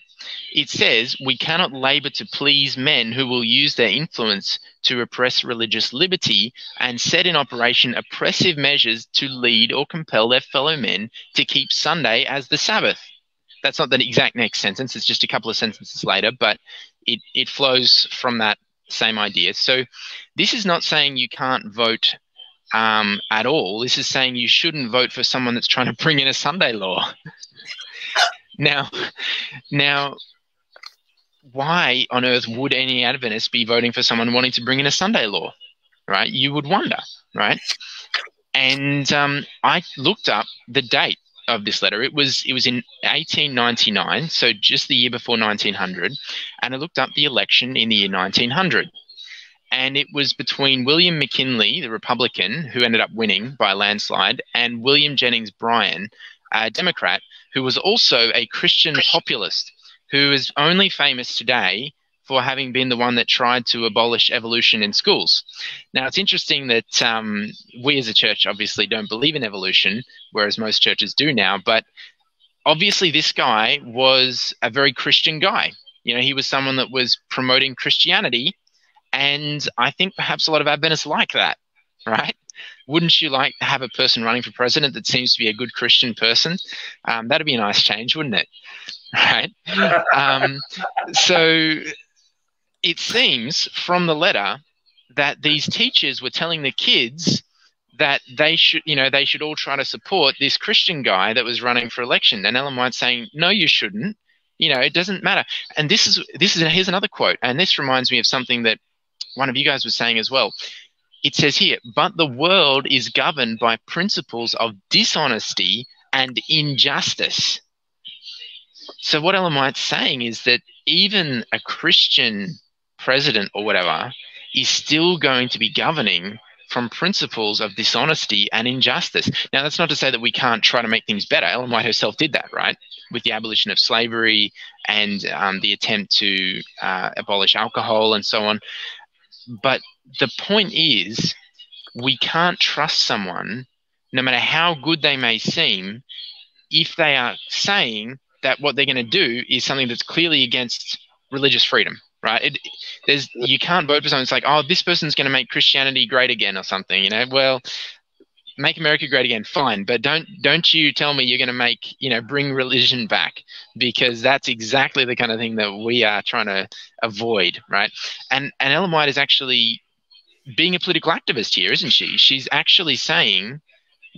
Speaker 1: It says, We cannot labor to please men who will use their influence to repress religious liberty and set in operation oppressive measures to lead or compel their fellow men to keep Sunday as the Sabbath. That's not the exact next sentence, it's just a couple of sentences later, but it, it flows from that same idea. So this is not saying you can't vote um, at all. This is saying you shouldn't vote for someone that's trying to bring in a Sunday law. Now, now, why on earth would any Adventist be voting for someone wanting to bring in a Sunday law? Right? You would wonder, right? And um, I looked up the date of this letter. It was it was in 1899, so just the year before 1900, and I looked up the election in the year 1900. And it was between William McKinley, the Republican, who ended up winning by a landslide, and William Jennings Bryan, a Democrat, who was also a Christian populist, who is only famous today for having been the one that tried to abolish evolution in schools. Now, it's interesting that um, we as a church obviously don't believe in evolution, whereas most churches do now, but obviously this guy was a very Christian guy. You know, he was someone that was promoting Christianity, and I think perhaps a lot of Adventists like that, right? Wouldn't you like to have a person running for president that seems to be a good Christian person? Um, that'd be a nice change, wouldn't it? Right. Um, so it seems from the letter that these teachers were telling the kids that they should, you know, they should all try to support this Christian guy that was running for election. And Ellen White saying, no, you shouldn't. You know, it doesn't matter. And this is this is here's another quote, and this reminds me of something that one of you guys was saying as well it says here, but the world is governed by principles of dishonesty and injustice. So, what Ellen White's saying is that even a Christian president or whatever is still going to be governing from principles of dishonesty and injustice. Now, that's not to say that we can't try to make things better. Ellen White herself did that, right? With the abolition of slavery and um, the attempt to uh, abolish alcohol and so on. But the point is, we can't trust someone, no matter how good they may seem, if they are saying that what they're going to do is something that's clearly against religious freedom, right? It, there's you can't vote for someone that's like, oh, this person's going to make Christianity great again or something, you know? Well, make America great again, fine, but don't don't you tell me you're going to make you know bring religion back because that's exactly the kind of thing that we are trying to avoid, right? And and Ellen White is actually being a political activist here, isn't she? She's actually saying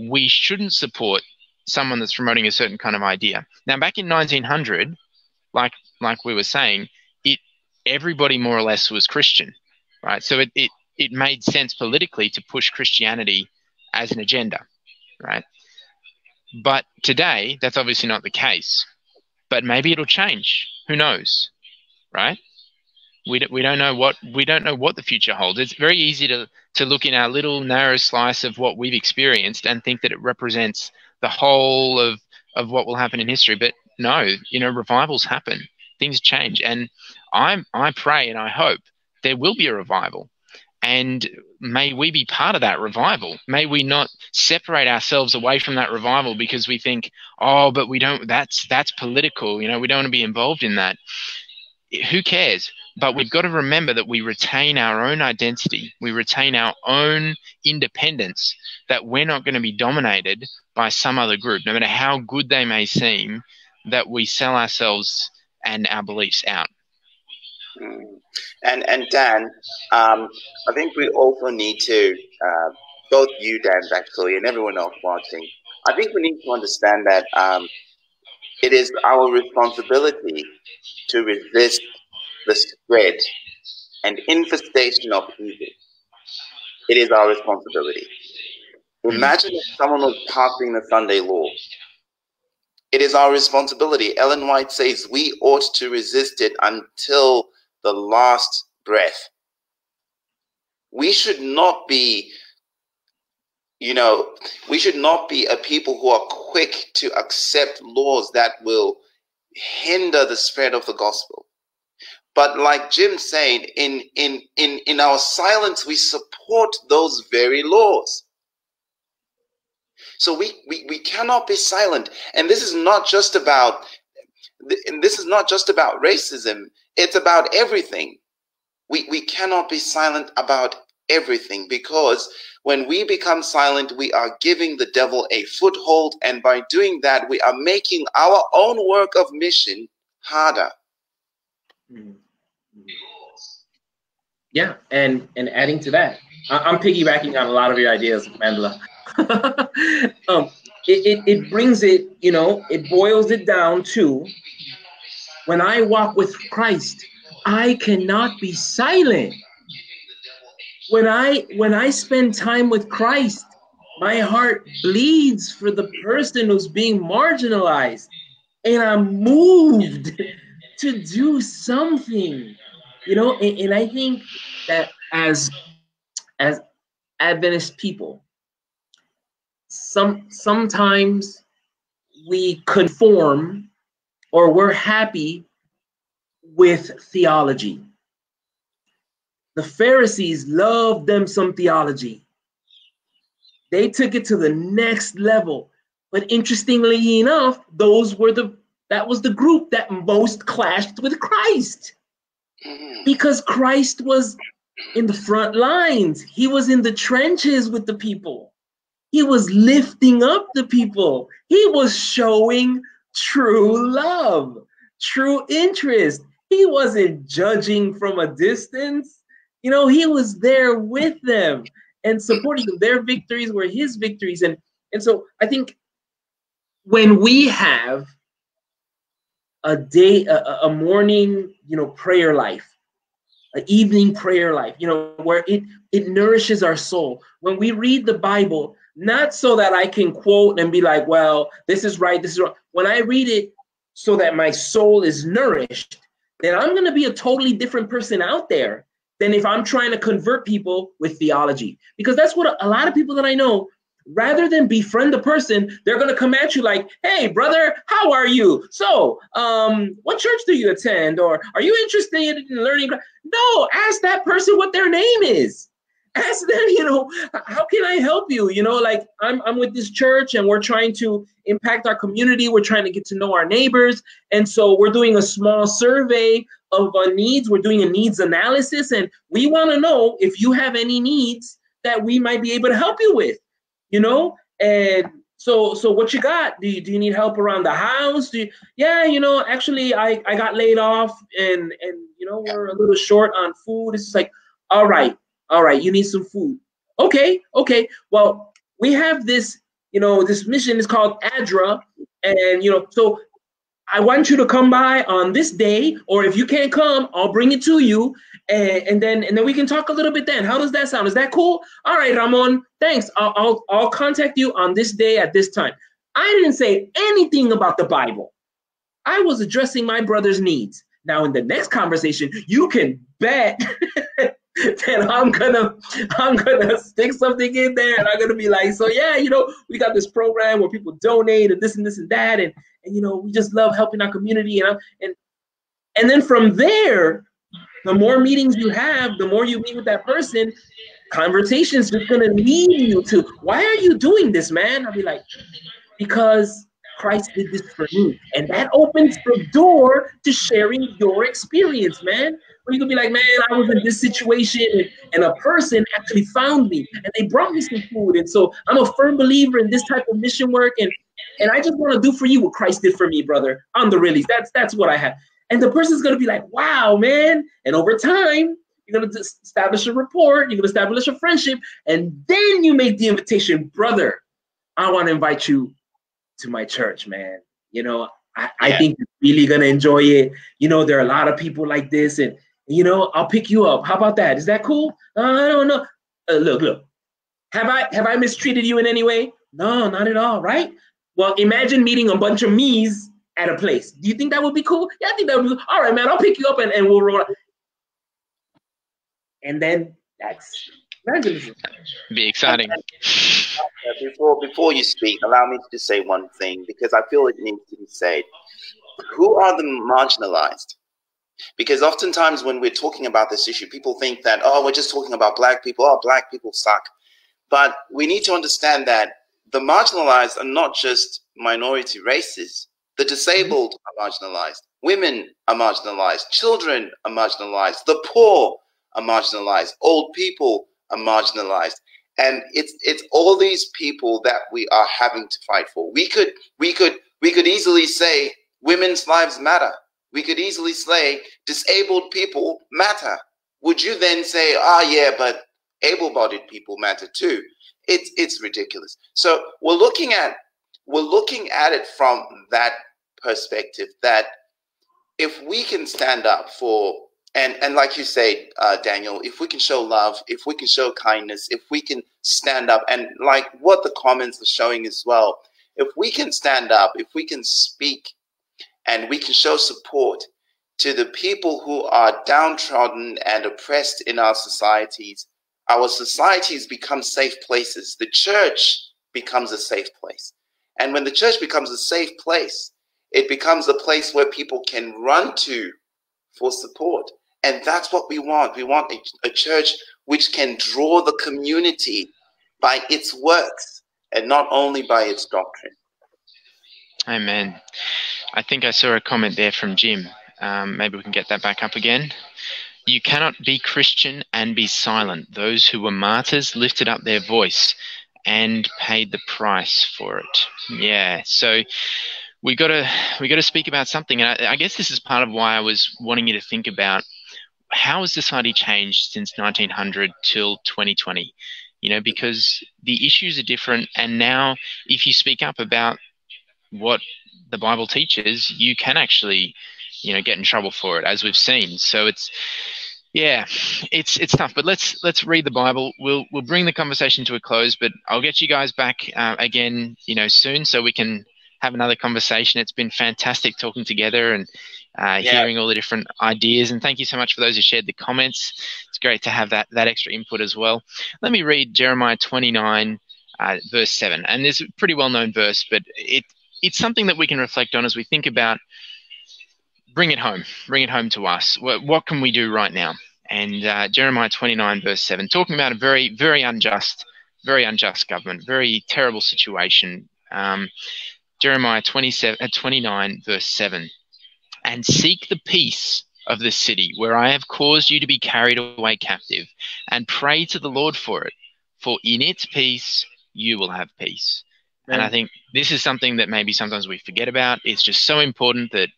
Speaker 1: we shouldn't support someone that's promoting a certain kind of idea. Now, back in 1900, like like we were saying, it everybody more or less was Christian, right? So it it, it made sense politically to push Christianity as an agenda, right? But today, that's obviously not the case. But maybe it'll change. Who knows, right? We don't, we don't know what we don't know what the future holds. It's very easy to to look in our little narrow slice of what we've experienced and think that it represents the whole of of what will happen in history. But no, you know, revivals happen, things change, and I I pray and I hope there will be a revival, and may we be part of that revival. May we not separate ourselves away from that revival because we think, oh, but we don't. That's that's political. You know, we don't want to be involved in that. Who cares? But we've got to remember that we retain our own identity, we retain our own independence, that we're not going to be dominated by some other group, no matter how good they may seem, that we sell ourselves and our beliefs out.
Speaker 4: Mm. And and Dan, um, I think we also need to uh, both you, Dan, actually, and everyone else watching. I think we need to understand that um, it is our responsibility to resist the spread and infestation of evil. It is our responsibility. Imagine if someone was passing the Sunday law. It is our responsibility. Ellen White says we ought to resist it until the last breath. We should not be, you know, we should not be a people who are quick to accept laws that will hinder the spread of the gospel. But like Jim said, in, in, in, in our silence, we support those very laws. So we, we, we cannot be silent. And this is not just about and this is not just about racism, it's about everything. We, we cannot be silent about everything because when we become silent, we are giving the devil a foothold. And by doing that, we are making our own work of mission harder.
Speaker 2: Mm-hmm. Yeah, and and adding to that, I, am piggybacking on a lot of your ideas, Mandla. um, it, it, it brings it, you know, it boils it down to when I walk with Christ, I cannot be silent. When I when I spend time with Christ, my heart bleeds for the person who's being marginalized, and I'm moved to do something you know and, and i think that as as adventist people some sometimes we conform or we're happy with theology the pharisees loved them some theology they took it to the next level but interestingly enough those were the that was the group that most clashed with christ Mm-hmm. Because Christ was in the front lines, he was in the trenches with the people. He was lifting up the people. He was showing true love, true interest. He wasn't judging from a distance. You know, he was there with them and supporting them. Their victories were his victories. And, and so I think when we have a day, a, a morning, you know, prayer life, an evening prayer life, you know, where it it nourishes our soul. When we read the Bible, not so that I can quote and be like, well, this is right, this is wrong. When I read it so that my soul is nourished, then I'm going to be a totally different person out there than if I'm trying to convert people with theology. Because that's what a, lot of people that I know rather than befriend the person, they're gonna come at you like, "Hey, brother, how are you? So, um, what church do you attend? Or are you interested in learning?" No, ask that person what their name is. Ask them, you know, how can I help you? You know, like I'm I'm with this church and we're trying to impact our community. We're trying to get to know our neighbors, and so we're doing a small survey of our needs. We're doing a needs analysis, and we want to know if you have any needs that we might be able to help you with you know? And so so what you got? Do you, do you need help around the house? Do you, yeah, you know, actually I, I got laid off and and you know we're a little short on food. It's like, all right, All right, you need some food. Okay, okay. Well, we have this, you know, this mission is called ADRA, and you know, so I want you to come by on this day, or if you can't come, I'll bring it to you, and, and then and then we can talk a little bit. Then, how does that sound? Is that cool? All right, Ramon. Thanks. I'll I'll, I'll contact you on this day at this time. I didn't say anything about the Bible. I was addressing my brother's needs. Now, in the next conversation, you can bet that I'm gonna I'm gonna stick something in there, and I'm gonna be like, so yeah, you know, we got this program where people donate and this and this and that, and and you know, we just love helping our community, and I'm, and and then from there, the more meetings you have, the more you meet with that person, conversations just gonna lead you to why are you doing this, man? I'll be like, because Christ did this for me. And that opens the door to sharing your experience, man. Where you can be like, man, I was in this situation and, and a person actually found me and they brought me some food. And so I'm a firm believer in this type of mission work. And and I just want to do for you what Christ did for me, brother. On the release. That's that's what I have. And the person's gonna be like, wow, man. And over time, you're gonna establish a rapport, you're gonna establish a friendship, and then you make the invitation, brother. I want to invite you to my church, man. You know, I, yeah. I think you're really gonna enjoy it. You know, there are a lot of people like this, and you know, I'll pick you up. How about that? Is that cool? Uh, I don't know. Uh, look, look. Have I have I mistreated you in any way? No, not at all. Right? Well, imagine meeting a bunch of me's at a place. Do you think that would be cool? Yeah, I think that would be cool. All right, man. I'll pick you up and, and we'll roll. And then that's evangelism.
Speaker 1: Be exciting.
Speaker 4: Before before you speak, allow me to just say one thing because I feel it needs to be said. Who are the marginalized? Because oftentimes when we're talking about this issue, people think that, oh, we're just talking about black people. Oh, black people suck. But we need to understand that the marginalized are not just minority races. The disabled mm-hmm. are marginalized. Women are marginalized. Children are marginalized. The poor are marginalized. Old people are marginalized and it's it's all these people that we are having to fight for we could we could we could easily say women's lives matter we could easily say disabled people matter. Would you then say ah yeah but able-bodied people matter too. It's it's ridiculous. So we're looking at we're looking at it from that perspective that if we can stand up for and and like you say uh, daniel if we can show love if we can show kindness if we can stand up and like what the comments are showing as well if we can stand up if we can speak and we can show support to the people who are downtrodden and oppressed in our societies our societies become safe places the church becomes a safe place and when the church becomes a safe place it becomes a place where people can run to for support. And that's what we want. We want a, a church which can draw the community by its works and not only by its doctrine.
Speaker 1: Amen. I think I saw a comment there from Jim. Um, maybe we can get that back up again. You cannot be Christian and be silent. Those who were martyrs lifted up their voice and paid the price for it. Yeah. So we got to we got to speak about something, and I, I guess this is part of why I was wanting you to think about how has society changed since 1900 till 2020 you know because the issues are different and now if you speak up about what the bible teaches you can actually you know get in trouble for it as we've seen so it's yeah it's it's tough but let's let's read the bible we'll we'll bring the conversation to a close but i'll get you guys back uh, again you know soon so we can have another conversation. It's been fantastic talking together and uh, yeah. hearing all the different ideas. And thank you so much for those who shared the comments. It's great to have that that extra input as well. Let me read Jeremiah 29, uh, verse 7. And there's a pretty well known verse, but it it's something that we can reflect on as we think about bring it home, bring it home to us. What, what can we do right now? And uh, Jeremiah 29, verse 7, talking about a very, very unjust, very unjust government, very terrible situation. Um, Jeremiah 27, uh, 29, verse 7. And seek the peace of the city where I have caused you to be carried away captive, and pray to the Lord for it, for in its peace you will have peace. And I think this is something that maybe sometimes we forget about. It's just so important that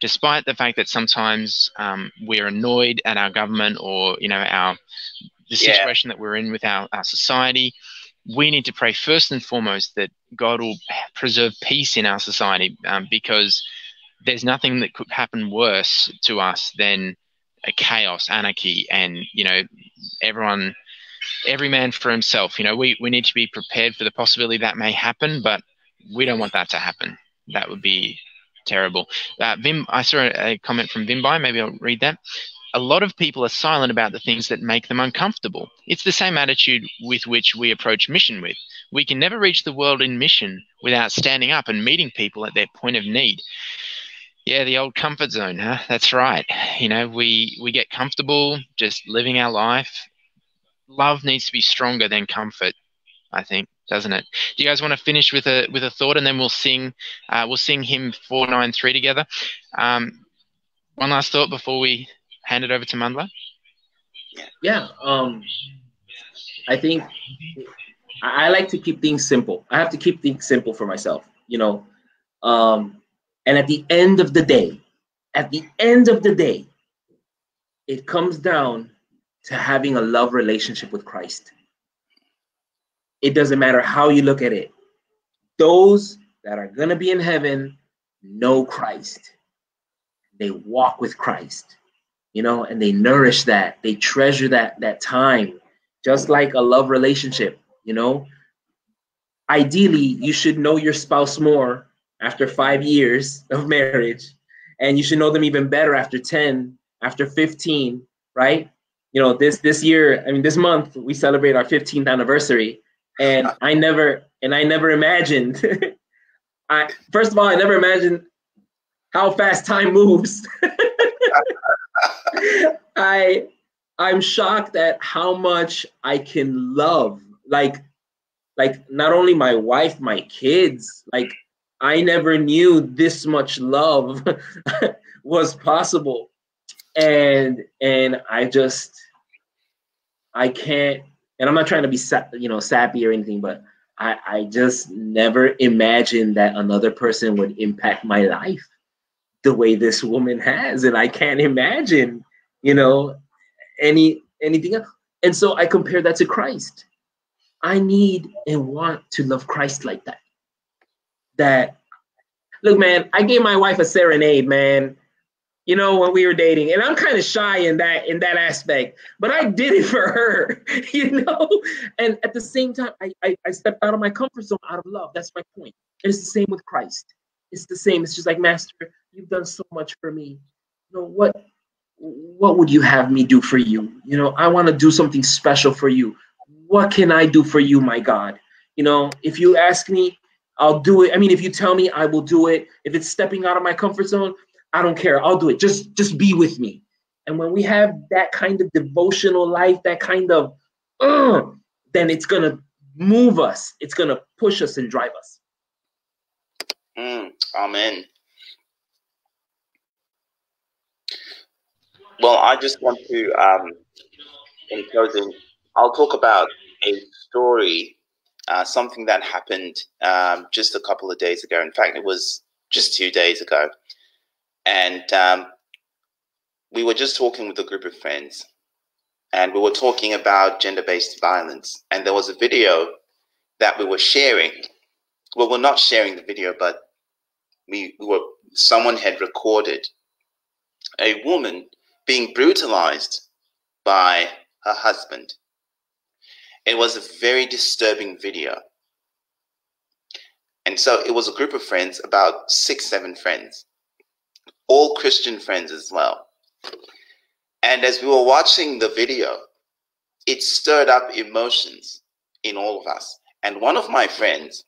Speaker 1: despite the fact that sometimes um, we're annoyed at our government or you know our the
Speaker 4: Yeah.
Speaker 1: situation that we're in with our, our society. We need to pray first and foremost that God will preserve peace in our society um, because there's nothing that could happen worse to us than a chaos, anarchy, and you know everyone, every man for himself. You know, we we need to be prepared for the possibility that may happen, but we don't want that to happen. That would be terrible. Uh, Vim, I saw a, comment from Vimby. Maybe I'll read that. A lot of people are silent about the things that make them uncomfortable. It's the same attitude with which we approach mission with. We can never reach the world in mission without standing up and meeting people at their point of need. Yeah, the old comfort zone, huh? That's right. You know, we we get comfortable just living our life. Love needs to be stronger than comfort, I think, doesn't it? Do you guys want to finish with a with a thought, and then we'll sing uh, we'll sing hymn four nine three together. Um, one last thought before we hand it over to Mandla.
Speaker 2: Yeah. Um, I think I, like to keep things simple. I have to keep things simple for myself, you know. Um, and at the end of the day, at the end of the day, it comes down to having a love relationship with Christ. It doesn't matter how you look at it. Those that are going to be in heaven know Christ. They walk with Christ you know and they nourish that they treasure that that time just like a love relationship you know ideally you should know your spouse more after five years of marriage and you should know them even better after 10 after 15 right you know this this year i mean this month we celebrate our 15th anniversary and i never and i never imagined i first of all i never imagined how fast time moves I I'm shocked at how much I can love. Like like not only my wife, my kids. Like I never knew this much love was possible. And and I just I can't and I'm not trying to be you know sappy or anything, but I, I just never imagined that another person would impact my life the way this woman has. And I can't imagine you know, any anything else. And so I compare that to Christ. I need and want to love Christ like that. That look, man, I gave my wife a serenade, man. You know, when we were dating, and I'm kind of shy in that in that aspect, but I did it for her, you know. And at the same time, I, I I stepped out of my comfort zone out of love. That's my point. And it's the same with Christ. It's the same. It's just like, Master, you've done so much for me. You know what? what would you have me do for you? You know, I want to do something special for you. What can I do for you, my God? You know, if you ask me, I'll do it. I mean, if you tell me, I will do it. If it's stepping out of my comfort zone, I don't care. I'll do it. Just just be with me. And when we have that kind of devotional life, that kind of uh, then it's gonna move us. It's gonna push us and drive us.
Speaker 4: Mm, amen. Well, I just want to, um, in closing, I'll talk about a story, uh, something that happened um, just a couple of days ago. In fact, it was just two days ago. And um, we were just talking with a group of friends, and we were talking about gender based violence. And there was a video that we were sharing. Well, we're not sharing the video, but we, we were, someone had recorded a woman being brutalized by her husband. It was a very disturbing video. And so it was a group of friends, about six, seven friends, all Christian friends as well. And as we were watching the video, it stirred up emotions in all of us. And one of my friends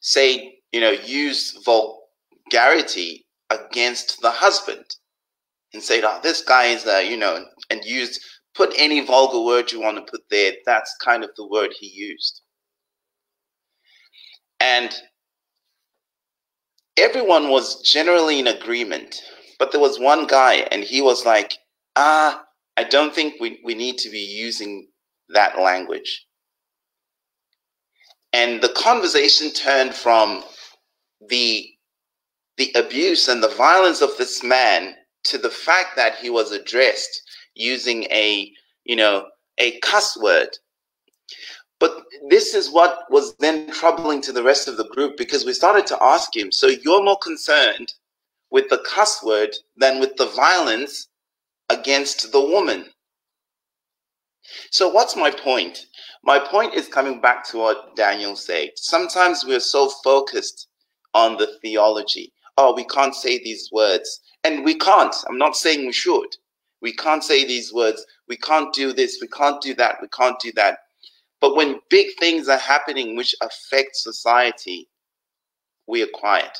Speaker 4: said, you know, used vulgarity against the husband and said, oh, this guy is, uh, you know, and used, put any vulgar word you want to put there. That's kind of the word he used. And everyone was generally in agreement. But there was one guy, and he was like, ah, I don't think we, we need to be using that language. And the conversation turned from the the abuse and the violence of this man to the fact that he was addressed using a you know a cuss word. But this is what was then troubling to the rest of the group because we started to ask him, so you're more concerned with the cuss word than with the violence against the woman. So, what's my point? My point is coming back to what Daniel said. Sometimes we're so focused on the theology. Oh, we can't say these words. And we can't. I'm not saying we should. We can't say these words. We can't do this. We can't do that. We can't do that. But when big things are happening which affect society, we are quiet.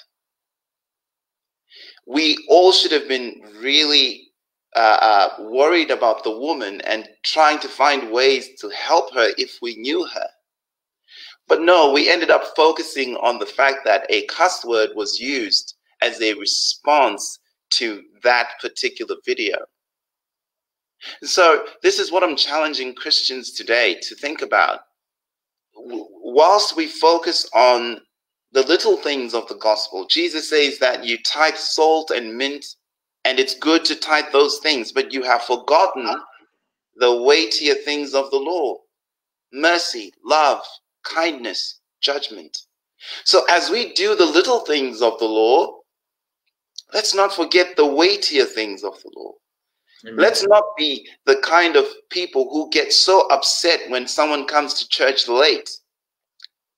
Speaker 4: We all should have been really uh, uh, worried about the woman and trying to find ways to help her if we knew her. But no, we ended up focusing on the fact that a cuss word was used as a response to that particular video. So, this is what I'm challenging Christians today to think about. Whilst we focus on the little things of the gospel, Jesus says that you tithe salt and mint, and it's good to tithe those things, but you have forgotten the weightier things of the law mercy, love, kindness, judgment. So, as we do the little things of the law, let's not forget the weightier things of the law. Amen. Let's not be the kind of people who get so upset when someone comes to church late.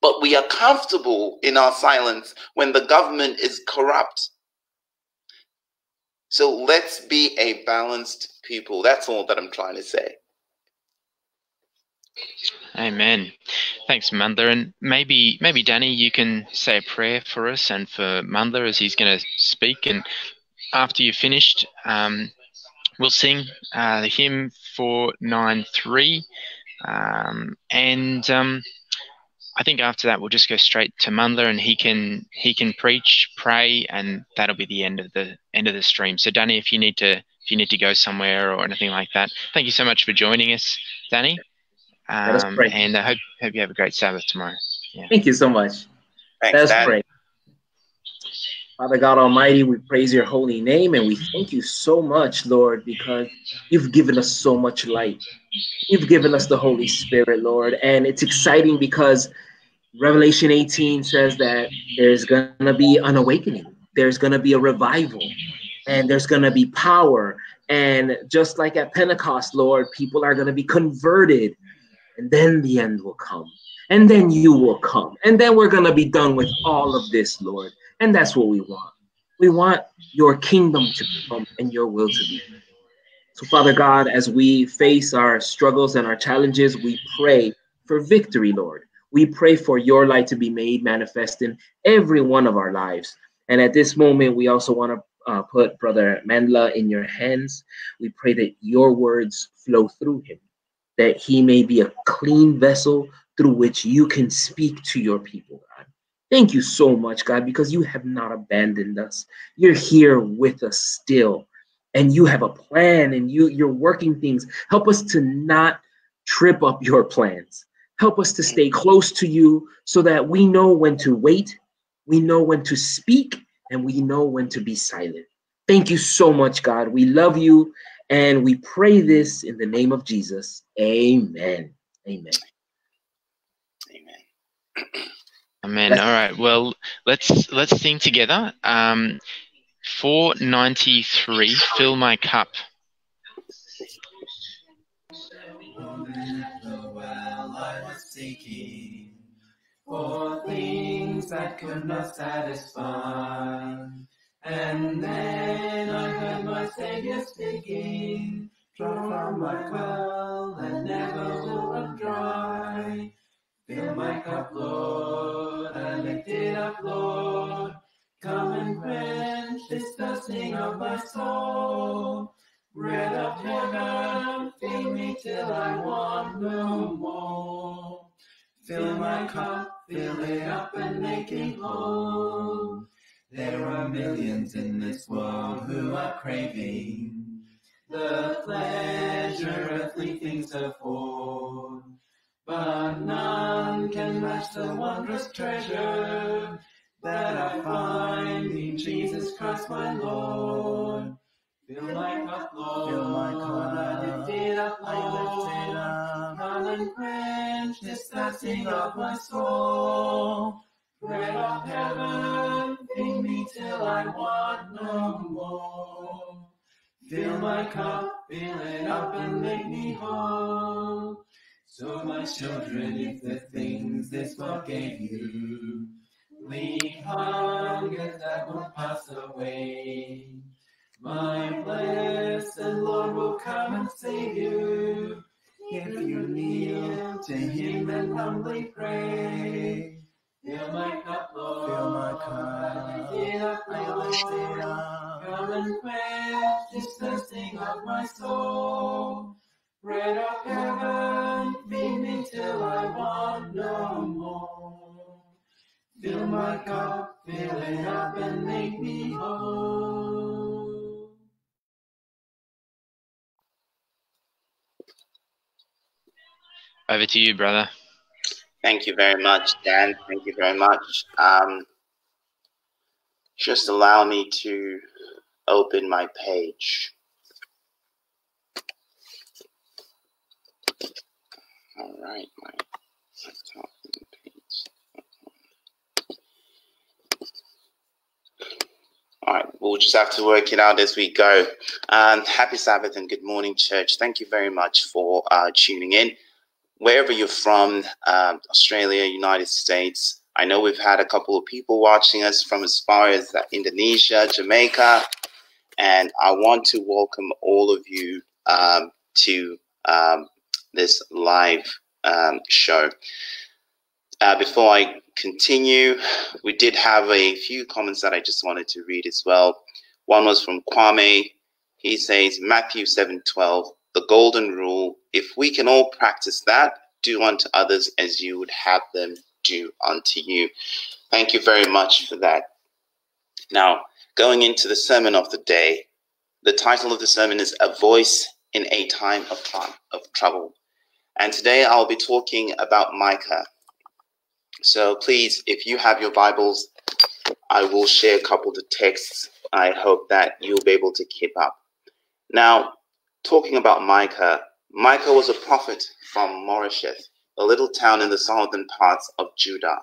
Speaker 4: But we are comfortable in our silence when the government is corrupt. So let's be a balanced people. That's all that I'm trying to say.
Speaker 1: Amen. Thanks, Mandla. And maybe, maybe Danny, you can say a prayer for us and for Mandla as he's going to speak. And after you've finished, um, we'll sing uh, the hymn 493. Um, and um, I think after that we'll just go straight to Mandla and he can he can preach, pray, and that'll be the end of the end of the stream. So Danny, if you need to if you need to go somewhere or anything like that, thank you so much for joining us, Danny. Um, and I hope hope you have a great Sabbath tomorrow.
Speaker 2: Yeah. Thank you so much.
Speaker 4: Thanks, Let's Dan. pray.
Speaker 2: Father God Almighty, we praise your holy name and we thank you so much, Lord, because you've given us so much light. You've given us the Holy Spirit, Lord. And it's exciting because Revelation 18 says that there's going to be an awakening, there's going to be a revival, and there's going to be power. And just like at Pentecost, Lord, people are going to be converted, and then the end will come. And then you will come. And then we're going to be done with all of this, Lord. And that's what we want. We want your kingdom to come and your will to be. So, Father God, as we face our struggles and our challenges, we pray for victory, Lord. We pray for your light to be made manifest in every one of our lives. And at this moment, we also want to uh, put Brother Mandla in your hands. We pray that your words flow through him, that he may be a clean vessel through which you can speak to your people. Thank you so much, God, because you have not abandoned us. You're here with us still, and you have a plan, and you you're working things. Help us to not trip up your plans. Help us to stay close to you so that we know when to wait, we know when to speak, and we know when to be silent. Thank you so much, God. We love you, and we pray this in the name of Jesus. Amen. Amen.
Speaker 1: Amen. Amen. All right. Well, let's let's sing together. Um, 493. Fill my cup.
Speaker 5: For things that could not satisfy. And then I heard my Savior speaking, Draw from my well and never will run dry. Fill my cup, Lord, I lift it up, Lord. Come and quench this thirsting of my soul. Bread of heaven, feed me till I want no more. Fill my cup, fill it up and make it whole. There are millions in this world who are craving the pleasure earthly things afford. But none can match the wondrous treasure that I find in Jesus Christ my Lord. Fill my cup, Lord.
Speaker 6: Fill my cup.
Speaker 5: I lift it up, Lord.
Speaker 6: I lift it up.
Speaker 5: Come and quench this thirsting of my soul. Bread of heaven, feed me till I want no more. Fill my cup, fill it up and make me whole. So my children, if the things this world gave you, leave hunger that will pass away. My blessed Lord will come and save you. If you kneel to him and humbly pray. Fill my cup, Lord.
Speaker 6: Fill my cup.
Speaker 5: I lift it up,
Speaker 6: I lift it up.
Speaker 5: Come and quench this thirsting of my soul. Bread of heaven, feed me till I want no more. Fill my cup, fill it up and make me whole.
Speaker 1: Over to you, brother.
Speaker 4: Thank you very much, Dan. Thank you very much. Um, just allow me to open my page. All right, my laptop page. All right, we'll just have to work it out as we go. Um, happy Sabbath and good morning, church. Thank you very much for uh, tuning in wherever you're from, um, Australia, United States. I know we've had a couple of people watching us from as far as uh, Indonesia, Jamaica, and I want to welcome all of you um, to um, this live um, show. Uh, before I continue, we did have a few comments that I just wanted to read as well. One was from Kwame. He says, Matthew 7:12, the golden rule. If we can all practice that, do unto others as you would have them do unto you. Thank you very much for that. Now, going into the sermon of the day, the title of the sermon is A Voice in a Time of, of Trouble. And today I'll be talking about Micah. So please, if you have your Bibles, I will share a couple of the texts. I hope that you'll be able to keep up. Now, talking about Micah, Micah was a prophet from Moresheth, a little town in the southern parts of Judah.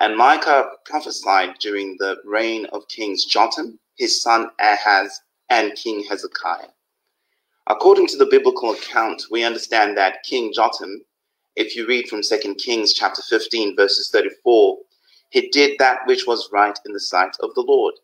Speaker 4: And Micah prophesied during the reign of Kings Jotham, his son Ahaz, and King Hezekiah. According to the biblical account, we understand that King Jotham, if you read from 2 Kings chapter 15, verses 34, he did that which was right in the sight of the Lord.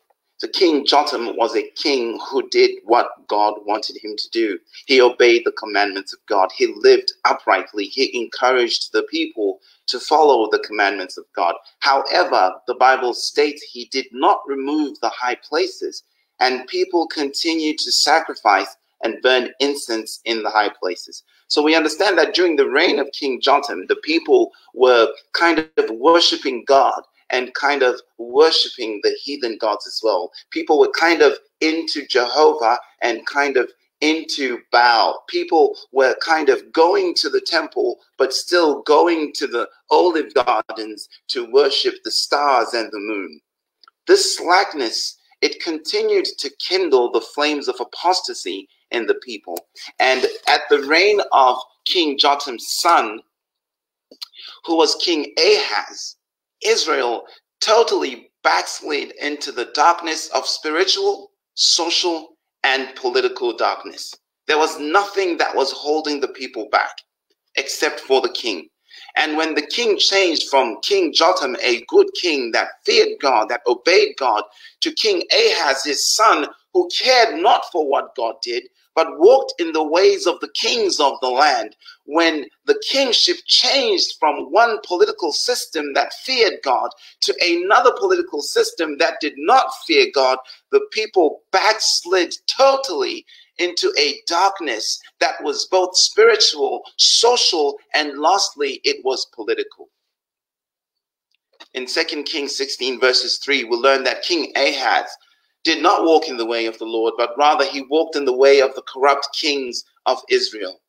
Speaker 4: The king Jotham was a king who did what God wanted him to do. He obeyed the commandments of God. He lived uprightly. He encouraged the people to follow the commandments of God. However, the Bible states he did not remove the high places, and people continued to sacrifice and burn incense in the high places. So we understand that during the reign of King Jotham, the people were kind of worshiping God and kind of worshiping the heathen gods as well. People were kind of into Jehovah and kind of into Baal. People were kind of going to the temple, but still going to the olive gardens to worship the stars and the moon. This slackness, it continued to kindle the flames of apostasy in the people. And at the reign of King Jotham's son, who was King Ahaz, Israel totally backslid into the darkness of spiritual, social, and political darkness. There was nothing that was holding the people back except for the king. And when the king changed from King Jotham, a good king that feared God, that obeyed God, to King Ahaz, his son, who cared not for what God did, but walked in the ways of the kings of the land. When the kingship changed from one political system that feared God to another political system that did not fear God, the people backslid totally into a darkness that was both spiritual, social, and lastly, it was political. In 2 Kings 16, verses 3, we learn that King Ahaz did not walk in the way of the Lord, but rather he walked in the way of the corrupt kings of Israel.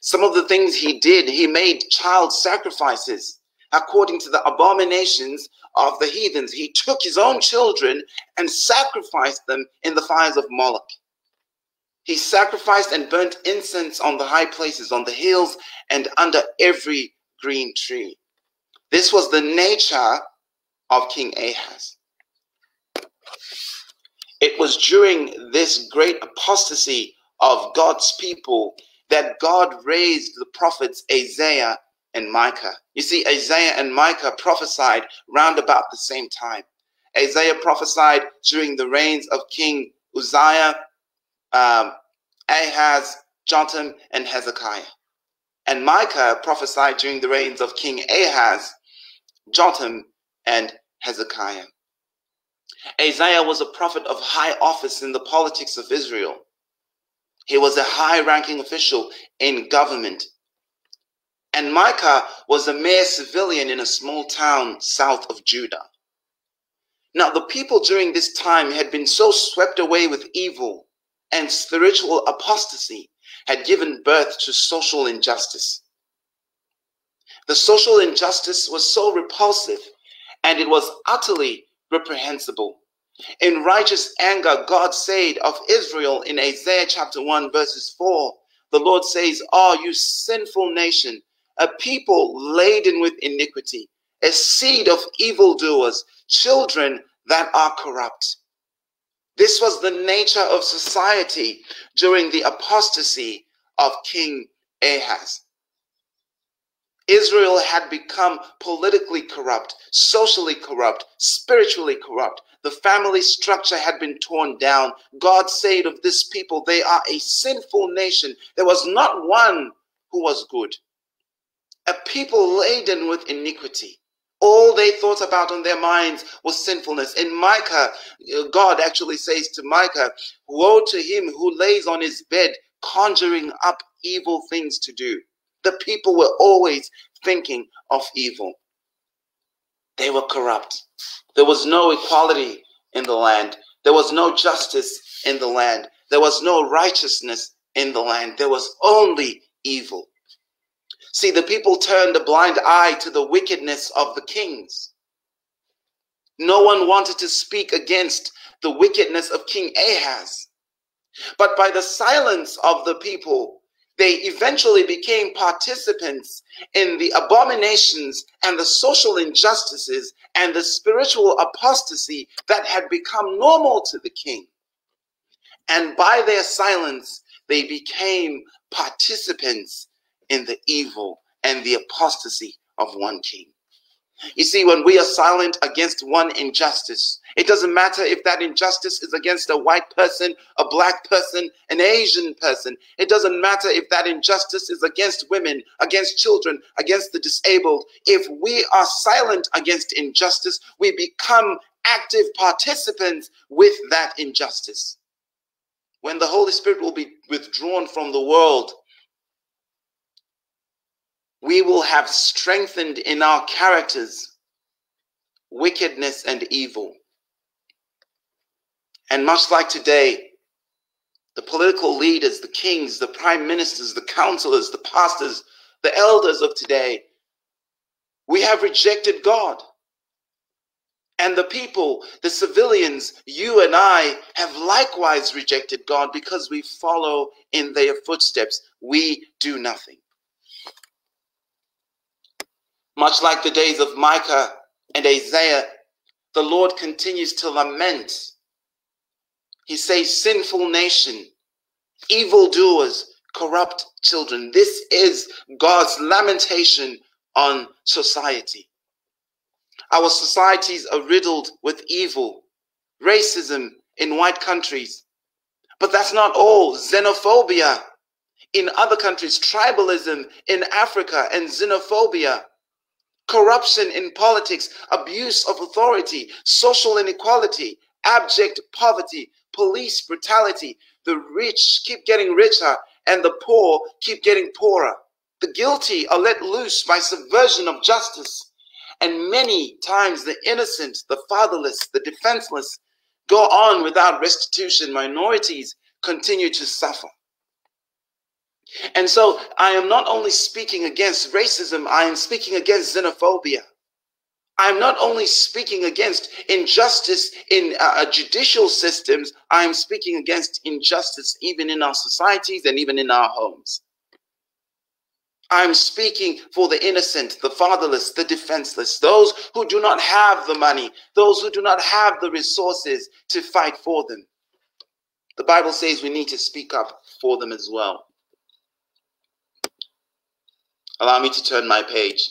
Speaker 4: Some of the things he did, he made child sacrifices according to the abominations of the heathens. He took his own children and sacrificed them in the fires of Moloch. He sacrificed and burnt incense on the high places, on the hills, and under every green tree. This was the nature of King Ahaz. It was during this great apostasy of God's people that God raised the prophets Isaiah and Micah. You see, Isaiah and Micah prophesied round about the same time. Isaiah prophesied during the reigns of King Uzziah, um, Ahaz, Jotham, and Hezekiah. And Micah prophesied during the reigns of King Ahaz, Jotham, and Hezekiah. Isaiah was a prophet of high office in the politics of Israel. He was a high ranking official in government. And Micah was a mere civilian in a small town south of Judah. Now, the people during this time had been so swept away with evil and spiritual apostasy had given birth to social injustice. The social injustice was so repulsive and it was utterly reprehensible. In righteous anger, God said of Israel in Isaiah chapter 1, verses 4, the Lord says, Oh, you sinful nation, a people laden with iniquity, a seed of evildoers, children that are corrupt. This was the nature of society during the apostasy of King Ahaz. Israel had become politically corrupt, socially corrupt, spiritually corrupt. The family structure had been torn down. God said of this people, they are a sinful nation. There was not one who was good. A people laden with iniquity. All they thought about on their minds was sinfulness. In Micah, God actually says to Micah, Woe to him who lays on his bed, conjuring up evil things to do. The people were always thinking of evil. They were corrupt. There was no equality in the land. There was no justice in the land. There was no righteousness in the land. There was only evil. See, the people turned a blind eye to the wickedness of the kings. No one wanted to speak against the wickedness of King Ahaz. But by the silence of the people, they eventually became participants in the abominations and the social injustices and the spiritual apostasy that had become normal to the king. And by their silence, they became participants in the evil and the apostasy of one king. You see, when we are silent against one injustice, it doesn't matter if that injustice is against a white person, a black person, an Asian person. It doesn't matter if that injustice is against women, against children, against the disabled. If we are silent against injustice, we become active participants with that injustice. When the Holy Spirit will be withdrawn from the world, we will have strengthened in our characters wickedness and evil. And much like today, the political leaders, the kings, the prime ministers, the counselors, the pastors, the elders of today, we have rejected God. And the people, the civilians, you and I have likewise rejected God because we follow in their footsteps. We do nothing. Much like the days of Micah and Isaiah, the Lord continues to lament. He says, Sinful nation, evildoers, corrupt children. This is God's lamentation on society. Our societies are riddled with evil, racism in white countries. But that's not all. Xenophobia in other countries, tribalism in Africa, and xenophobia corruption in politics, abuse of authority, social inequality, abject poverty, police brutality. The rich keep getting richer and the poor keep getting poorer. The guilty are let loose by subversion of justice. And many times the innocent, the fatherless, the defenseless go on without restitution. Minorities continue to suffer. And so I am not only speaking against racism, I am speaking against xenophobia. I'm not only speaking against injustice in uh, uh, judicial systems, I'm speaking against injustice even in our societies and even in our homes. I'm speaking for the innocent, the fatherless, the defenseless, those who do not have the money, those who do not have the resources to fight for them. The Bible says we need to speak up for them as well. Allow me to turn my page.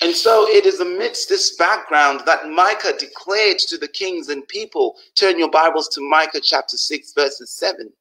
Speaker 4: And so it is amidst this background that Micah declared to the kings and people. Turn your Bibles to Micah chapter 6, verses 7.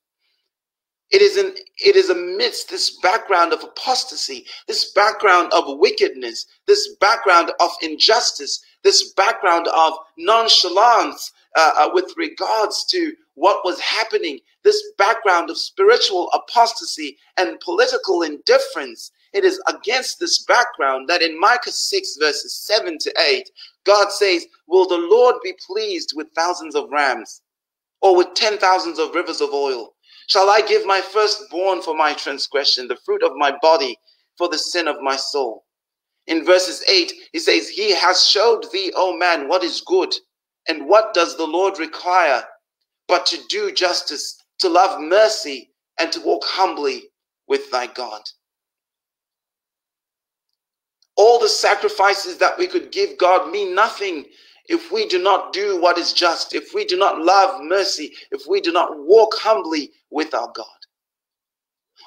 Speaker 4: It is, in, it is amidst this background of apostasy, this background of wickedness, this background of injustice, this background of nonchalance uh, uh, with regards to what was happening, this background of spiritual apostasy and political indifference it is against this background that in Micah 6, verses 7 to 8, God says, Will the Lord be pleased with thousands of rams or with ten thousands of rivers of oil? Shall I give my firstborn for my transgression, the fruit of my body for the sin of my soul? In verses 8, he says, He has showed thee, O man, what is good, and what does the Lord require, but to do justice, to love mercy, and to walk humbly with thy God all the sacrifices that we could give God mean nothing if we do not do what is just, if we do not love mercy, if we do not walk humbly with our God.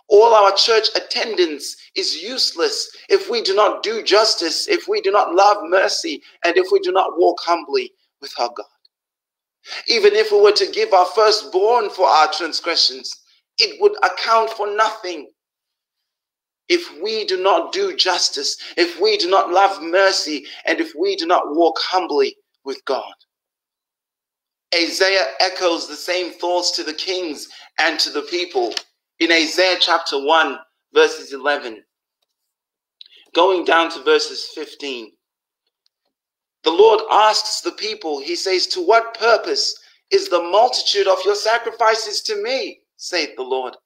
Speaker 4: All our church attendance is useless if we do not do justice, if we do not love mercy, and if we do not walk humbly with our God. Even if we were to give our firstborn for our transgressions, it would account for nothing if we do not do justice, if we do not love mercy, and if we do not walk humbly with God. Isaiah echoes the same thoughts to the kings and to the people in Isaiah chapter 1, verses 11, going down to verses 15. The Lord asks the people, He says, To what purpose is the multitude of your sacrifices to me, saith the Lord?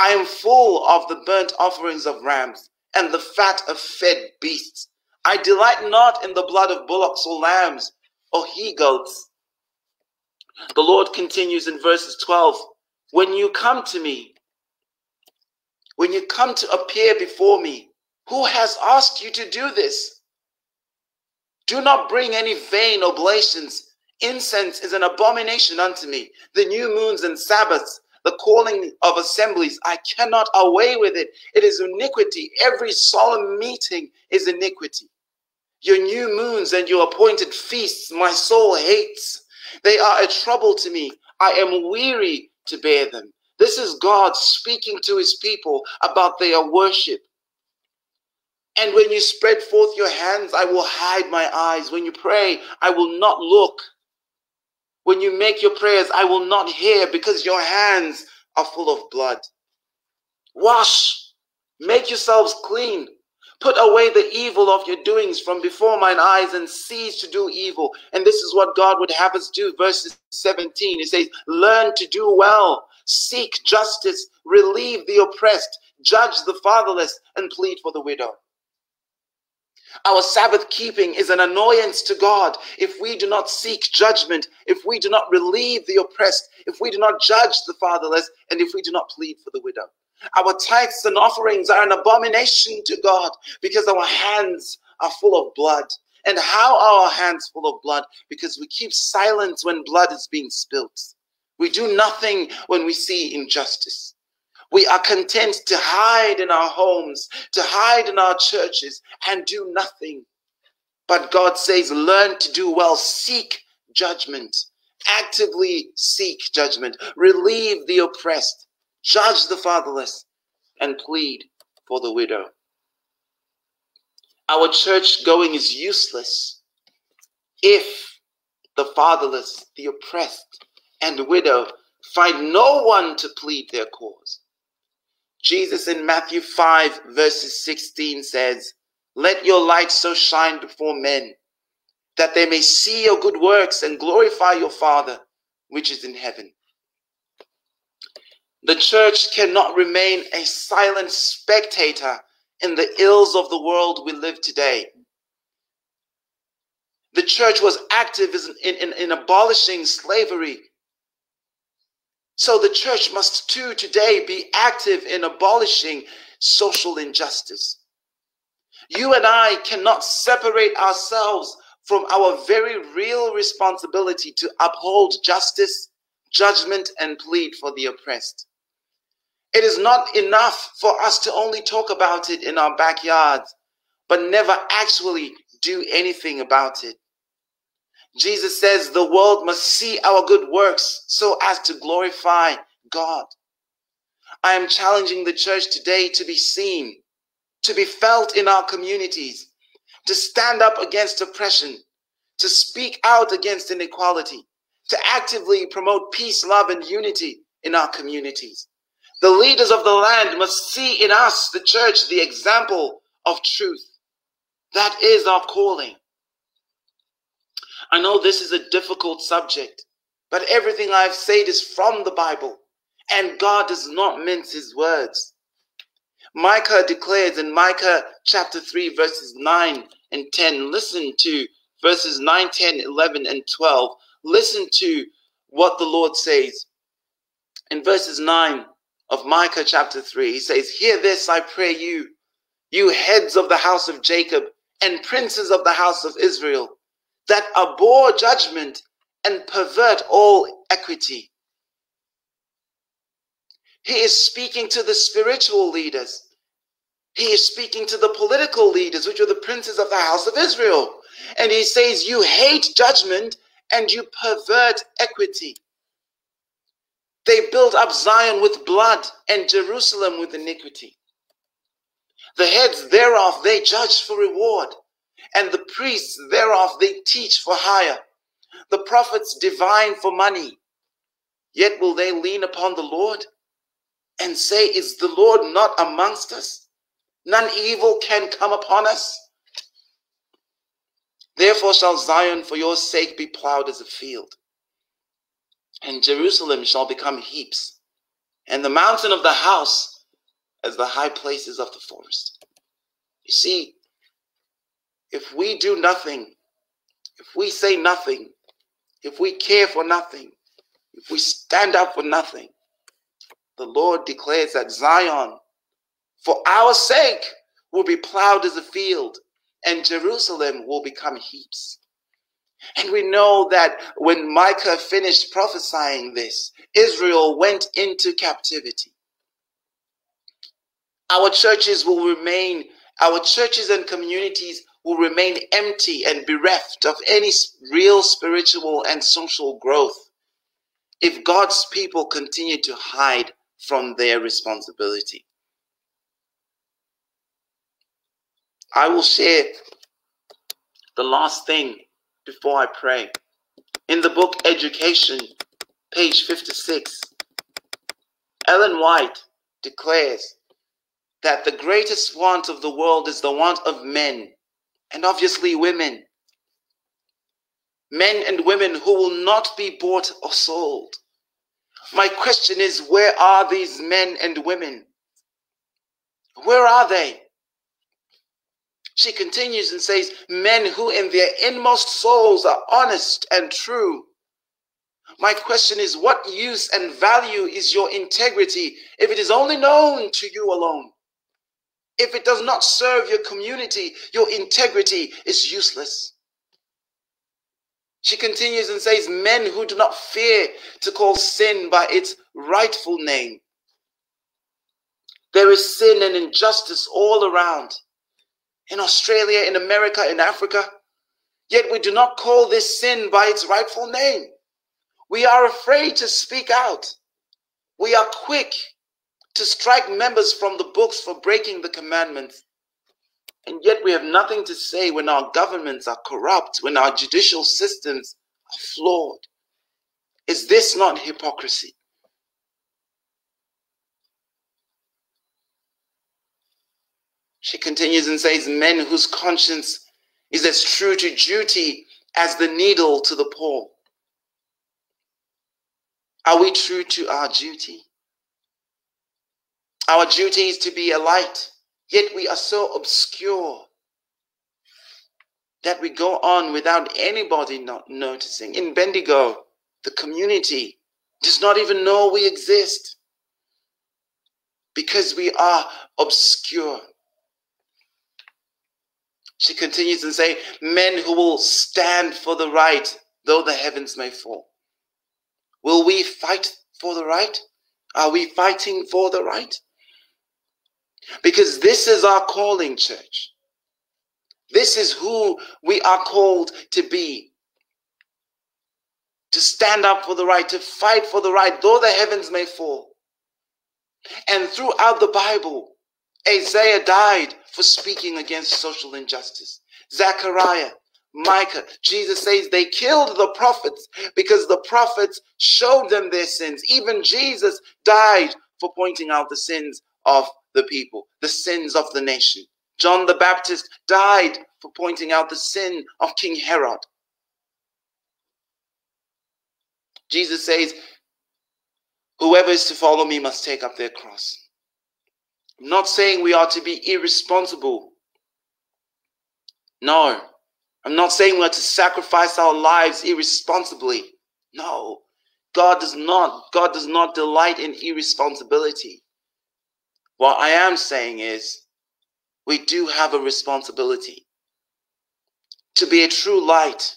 Speaker 4: I am full of the burnt offerings of rams and the fat of fed beasts. I delight not in the blood of bullocks or lambs or he goats. The Lord continues in verses 12 When you come to me, when you come to appear before me, who has asked you to do this? Do not bring any vain oblations. Incense is an abomination unto me. The new moons and Sabbaths the calling of assemblies. I cannot away with it. It is iniquity. Every solemn meeting is iniquity. Your new moons and your appointed feasts, my soul hates. They are a trouble to me. I am weary to bear them. This is God speaking to his people about their worship. And when you spread forth your hands, I will hide my eyes. When you pray, I will not look. When you make your prayers, I will not hear because your hands are full of blood. Wash, make yourselves clean. Put away the evil of your doings from before mine eyes and cease to do evil. And this is what God would have us do. Verses 17, it says, Learn to do well, seek justice, relieve the oppressed, judge the fatherless, and plead for the widow. Our Sabbath keeping is an annoyance to God if we do not seek judgment, if we do not relieve the oppressed, if we do not judge the fatherless, and if we do not plead for the widow. Our tithes and offerings are an abomination to God because our hands are full of blood. And how are our hands full of blood? Because we keep silence when blood is being spilt. We do nothing when we see injustice. We are content to hide in our homes, to hide in our churches, and do nothing. But God says, learn to do well, seek judgment, actively seek judgment, relieve the oppressed, judge the fatherless, and plead for the widow. Our church going is useless if the fatherless, the oppressed, and the widow find no one to plead their cause. Jesus in Matthew 5, verses 16 says, Let your light so shine before men that they may see your good works and glorify your Father which is in heaven. The church cannot remain a silent spectator in the ills of the world we live today. The church was active in, in, in abolishing slavery. So the church must too today be active in abolishing social injustice. You and I cannot separate ourselves from our very real responsibility to uphold justice, judgment, and plead for the oppressed. It is not enough for us to only talk about it in our backyards, but never actually do anything about it. Jesus says the world must see our good works so as to glorify God. I am challenging the church today to be seen, to be felt in our communities, to stand up against oppression, to speak out against inequality, to actively promote peace, love, and unity in our communities. The leaders of the land must see in us, the church, the example of truth. That is our calling. I know this is a difficult subject, but everything I've said is from the Bible, and God does not mince his words. Micah declares in Micah chapter 3, verses 9 and 10, listen to verses 9, 10, 11, and 12. Listen to what the Lord says. In verses 9 of Micah chapter 3, he says, Hear this, I pray you, you heads of the house of Jacob and princes of the house of Israel that abhor judgment and pervert all equity. He is speaking to the spiritual leaders. He is speaking to the political leaders, which are the princes of the house of Israel. And he says, You hate judgment and you pervert equity. They build up Zion with blood and Jerusalem with iniquity. The heads thereof they judge for reward and the priests thereof they teach for hire, the prophets divine for money. Yet will they lean upon the Lord and say, Is the Lord not amongst us? None evil can come upon us. Therefore shall Zion for your sake be plowed as a field, and Jerusalem shall become heaps, and the mountain of the house as the high places of the forest. You see, if we do nothing, if we say nothing, if we care for nothing, if we stand up for nothing, the Lord declares that Zion, for our sake, will be plowed as a field, and Jerusalem will become heaps. And we know that when Micah finished prophesying this, Israel went into captivity. Our churches will remain, our churches and communities will remain empty and bereft of any real spiritual and social growth if God's people continue to hide from their responsibility. I will share the last thing before I pray. In the book Education, page 56, Ellen White declares that the greatest want of the world is the want of men and obviously women. Men and women who will not be bought or sold. My question is where are these men and women? Where are they? She continues and says, Men who in their inmost souls are honest and true. My question is, what use and value is your integrity if it is only known to you alone? If it does not serve your community, your integrity is useless. She continues and says, Men who do not fear to call sin by its rightful name. There is sin and injustice all around. In Australia, in America, in Africa. Yet we do not call this sin by its rightful name. We are afraid to speak out. We are quick to strike members from the books for breaking the commandments. And yet we have nothing to say when our governments are corrupt, when our judicial systems are flawed. Is this not hypocrisy? She continues and says, Men whose conscience is as true to duty as the needle to the pole. Are we true to our duty? Our duty is to be a light, yet we are so obscure. that we go on without anybody not noticing. In Bendigo, the community does not even know we exist because we are obscure. She continues and say, men who will stand for the right, though the heavens may fall. Will we fight for the right? Are we fighting for the right? Because this is our calling, church. This is who we are called to be. To stand up for the right, to fight for the right, though the heavens may fall. And throughout the Bible, Isaiah died for speaking against social injustice. Zechariah, Micah, Jesus says they killed the prophets because the prophets showed them their sins. Even Jesus died for pointing out the sins of the people, the sins of the nation. John the Baptist died for pointing out the sin of King Herod. Jesus says, Whoever is to follow me must take up their cross. I'm not saying we are to be irresponsible. No. I'm not saying we are to sacrifice our lives irresponsibly. No. God does not. God does not delight in irresponsibility. What I am saying is we do have a responsibility to be a true light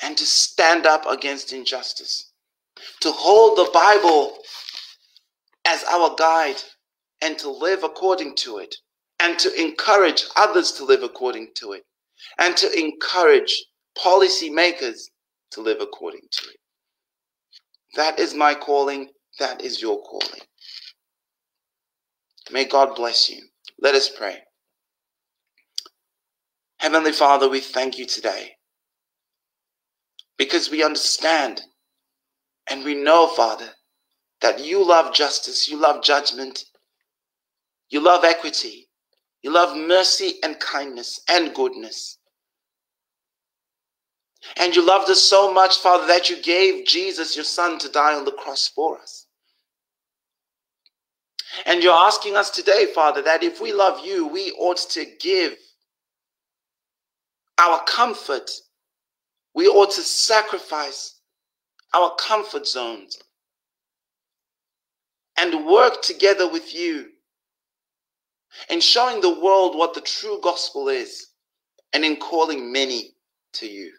Speaker 4: and to stand up against injustice, to hold the Bible as our guide and to live according to it, and to encourage others to live according to it, and to encourage policymakers to live according to it. That is my calling. That is your calling. May God bless you. Let us pray. Heavenly Father, we thank you today because we understand and we know, Father, that you love justice, you love judgment, you love equity, you love mercy and kindness and goodness. And you loved us so much, Father, that you gave Jesus, your Son, to die on the cross for us. And you're asking us today, Father, that if we love you, we ought to give our comfort. We ought to sacrifice our comfort zones and work together with you in showing the world what the true gospel is and in calling many to you.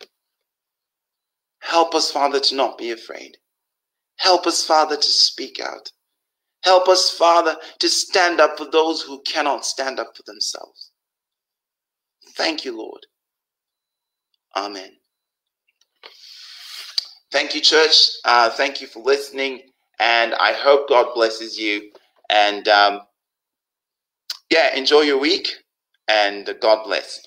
Speaker 4: Help us, Father, to not be afraid. Help us, Father, to speak out. Help us, Father, to stand up for those who cannot stand up for themselves. Thank you, Lord. Amen. Thank you, church. Uh, thank you for listening. And I hope God blesses you. And um, yeah, enjoy your week. And God bless.